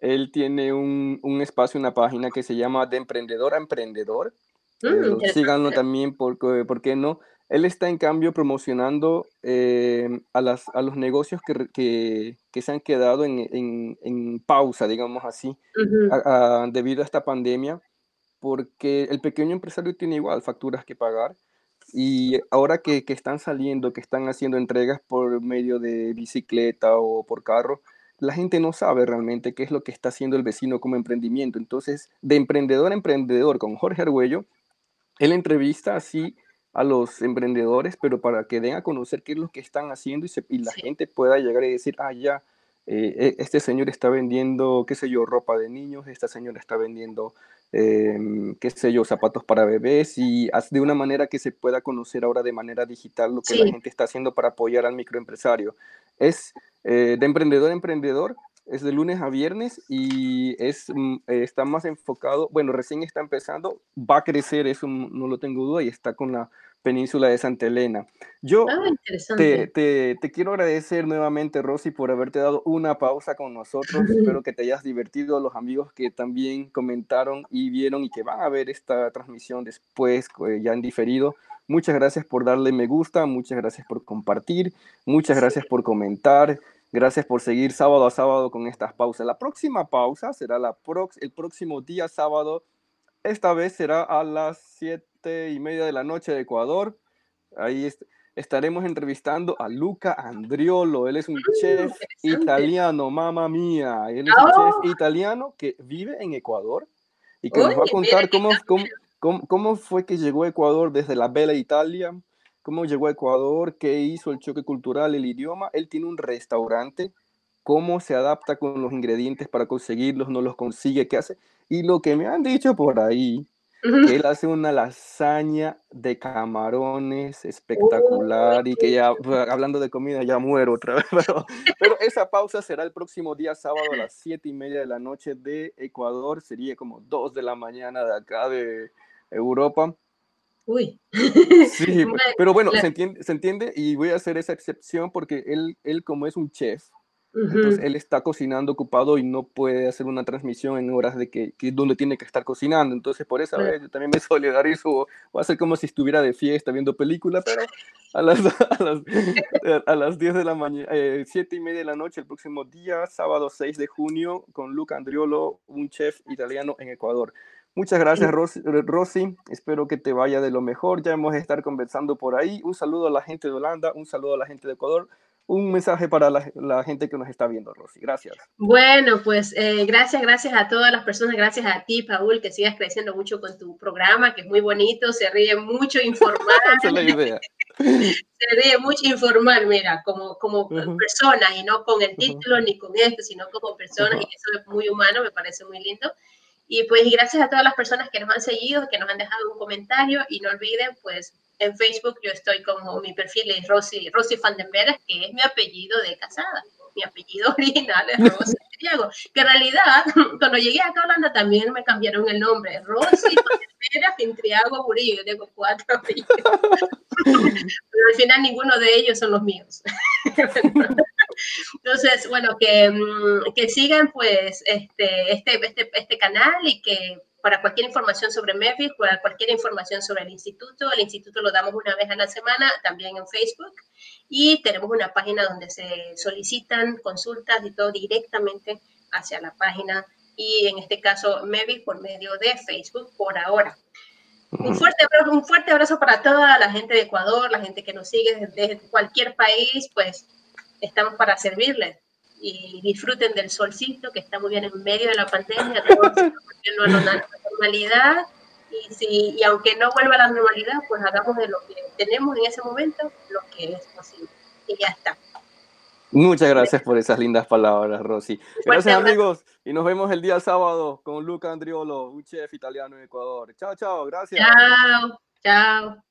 él tiene un, un, espacio, una página que se llama De Emprendedor a Emprendedor. Mm, eh, síganlo también, porque, ¿por qué no? Él está en cambio promocionando eh, a, las, a los negocios que, que, que se han quedado en, en, en, pausa, digamos así, debido a esta pandemia, porque el pequeño empresario tiene igual facturas que pagar Y ahora que, que, están saliendo, que están haciendo entregas por medio de bicicleta o por carro, la gente no sabe realmente qué es lo que está haciendo el vecino como emprendimiento. Entonces, de emprendedor a emprendedor con Jorge Argüello, él entrevista así a los emprendedores, pero para que den a conocer qué es lo que están haciendo y, y la gente pueda llegar y decir, ah, ya, eh, e, este señor está vendiendo, qué sé yo, ropa de niños, esta señora está vendiendo, em, qué sé yo, zapatos para bebés y de una manera que se pueda conocer ahora de manera digital lo que la gente está haciendo para apoyar al microempresario. Es eh, de emprendedor a emprendedor, es de lunes a viernes y es, mm, está más enfocado, bueno, recién está empezando, va a crecer, eso no lo tengo duda, y está con la península de Santa Elena. Yo ah, te, te, te, quiero agradecer nuevamente, Rosy, por haberte dado una pausa con nosotros. Espero que te hayas divertido, los amigos que también comentaron y vieron y que van a ver esta transmisión después, eh, ya en diferido. Muchas gracias por darle me gusta, muchas gracias por compartir, muchas gracias por comentar. Gracias por seguir sábado a sábado con estas pausas. La próxima pausa será la el próximo día sábado. Esta vez será a las siete y media de la noche de Ecuador. Ahí estaremos entrevistando a Luca Andriolo. Él es un ah, chef italiano, mamá mía. Él es un chef oh. italiano que vive en Ecuador y que nos va a contar cómo, cómo, cómo, fue que llegó a Ecuador desde la Bella Italia cómo llegó a Ecuador, qué hizo el choque cultural, el idioma. Él tiene un restaurante, cómo se adapta con los ingredientes para conseguirlos, no los consigue, qué hace. Y lo que me han dicho por ahí, él hace una lasaña de camarones espectacular y que ya, hablando de comida, ya muero otra vez. Pero, pero, esa pausa será el próximo día, sábado a las siete y media de la noche de Ecuador. Sería como dos de la mañana de acá de Europa. Uy. Sí, pero bueno, se entiende, se entiende y voy a hacer esa excepción porque él, él como es un chef, entonces él está cocinando ocupado y no puede hacer una transmisión en horas de que, que donde tiene que estar cocinando. Entonces por esa vez yo también me solidarizo, voy a hacer como si estuviera de fiesta viendo película, pero a las, a las, a las 10 de la mañana, eh, 7 y media de la noche el próximo día, sábado 6 de junio, con Luca Andriolo, un chef italiano en Ecuador. Muchas gracias, Rosy. Espero que te vaya de lo mejor. Ya hemos de estar conversando por ahí. Un saludo a la gente de Holanda, un saludo a la gente de Ecuador. Un mensaje para la, gente que nos está viendo, Rosy. Gracias. Bueno, pues eh, gracias, gracias a todas las personas. Gracias a ti, Paul, que sigas creciendo mucho con tu programa, que es muy bonito. Se ríe mucho informal. Esa es la idea. Se ríe mucho informal, mira, como, como persona y no con el título ni con esto, sino como persona. Y eso es muy humano, me parece muy lindo. Y pues gracias a todas las personas que nos han seguido, que nos han dejado un comentario y no olviden, pues en Facebook yo estoy como mi perfil es Rosy, Rosy Vandenberg, que es mi apellido de casada. Mi apellido original es Rosy Triago, que en realidad cuando llegué acá a Holanda también me cambiaron el nombre, Rosy Vandenberg Fintriago Burillo, yo tengo cuatro apellidos. Pero al final ninguno de ellos son los míos. Entonces, bueno, que, mm, que sigan pues este, este, este, este canal y que para cualquier información sobre MEFIS, para cualquier información sobre el instituto, el instituto lo damos una vez a la semana, también en Facebook, y tenemos una página donde se solicitan consultas y todo directamente hacia la página, y en este caso MEVIS por medio de Facebook por ahora. Un fuerte, abrazo, un fuerte abrazo para toda la gente de Ecuador, la gente que nos sigue desde cualquier país, pues estamos para servirles y disfruten del solcito que está muy bien en medio de la pandemia, volviendo a la normalidad y, si, y aunque no vuelva a la normalidad, pues hagamos de lo que tenemos en ese momento lo que es posible y ya está. Muchas gracias por esas lindas palabras, Rosy. Gracias, amigos. Y nos vemos el día sábado con Luca Andriolo, un chef italiano en Ecuador. Chao, chao. Gracias. Chao, chao.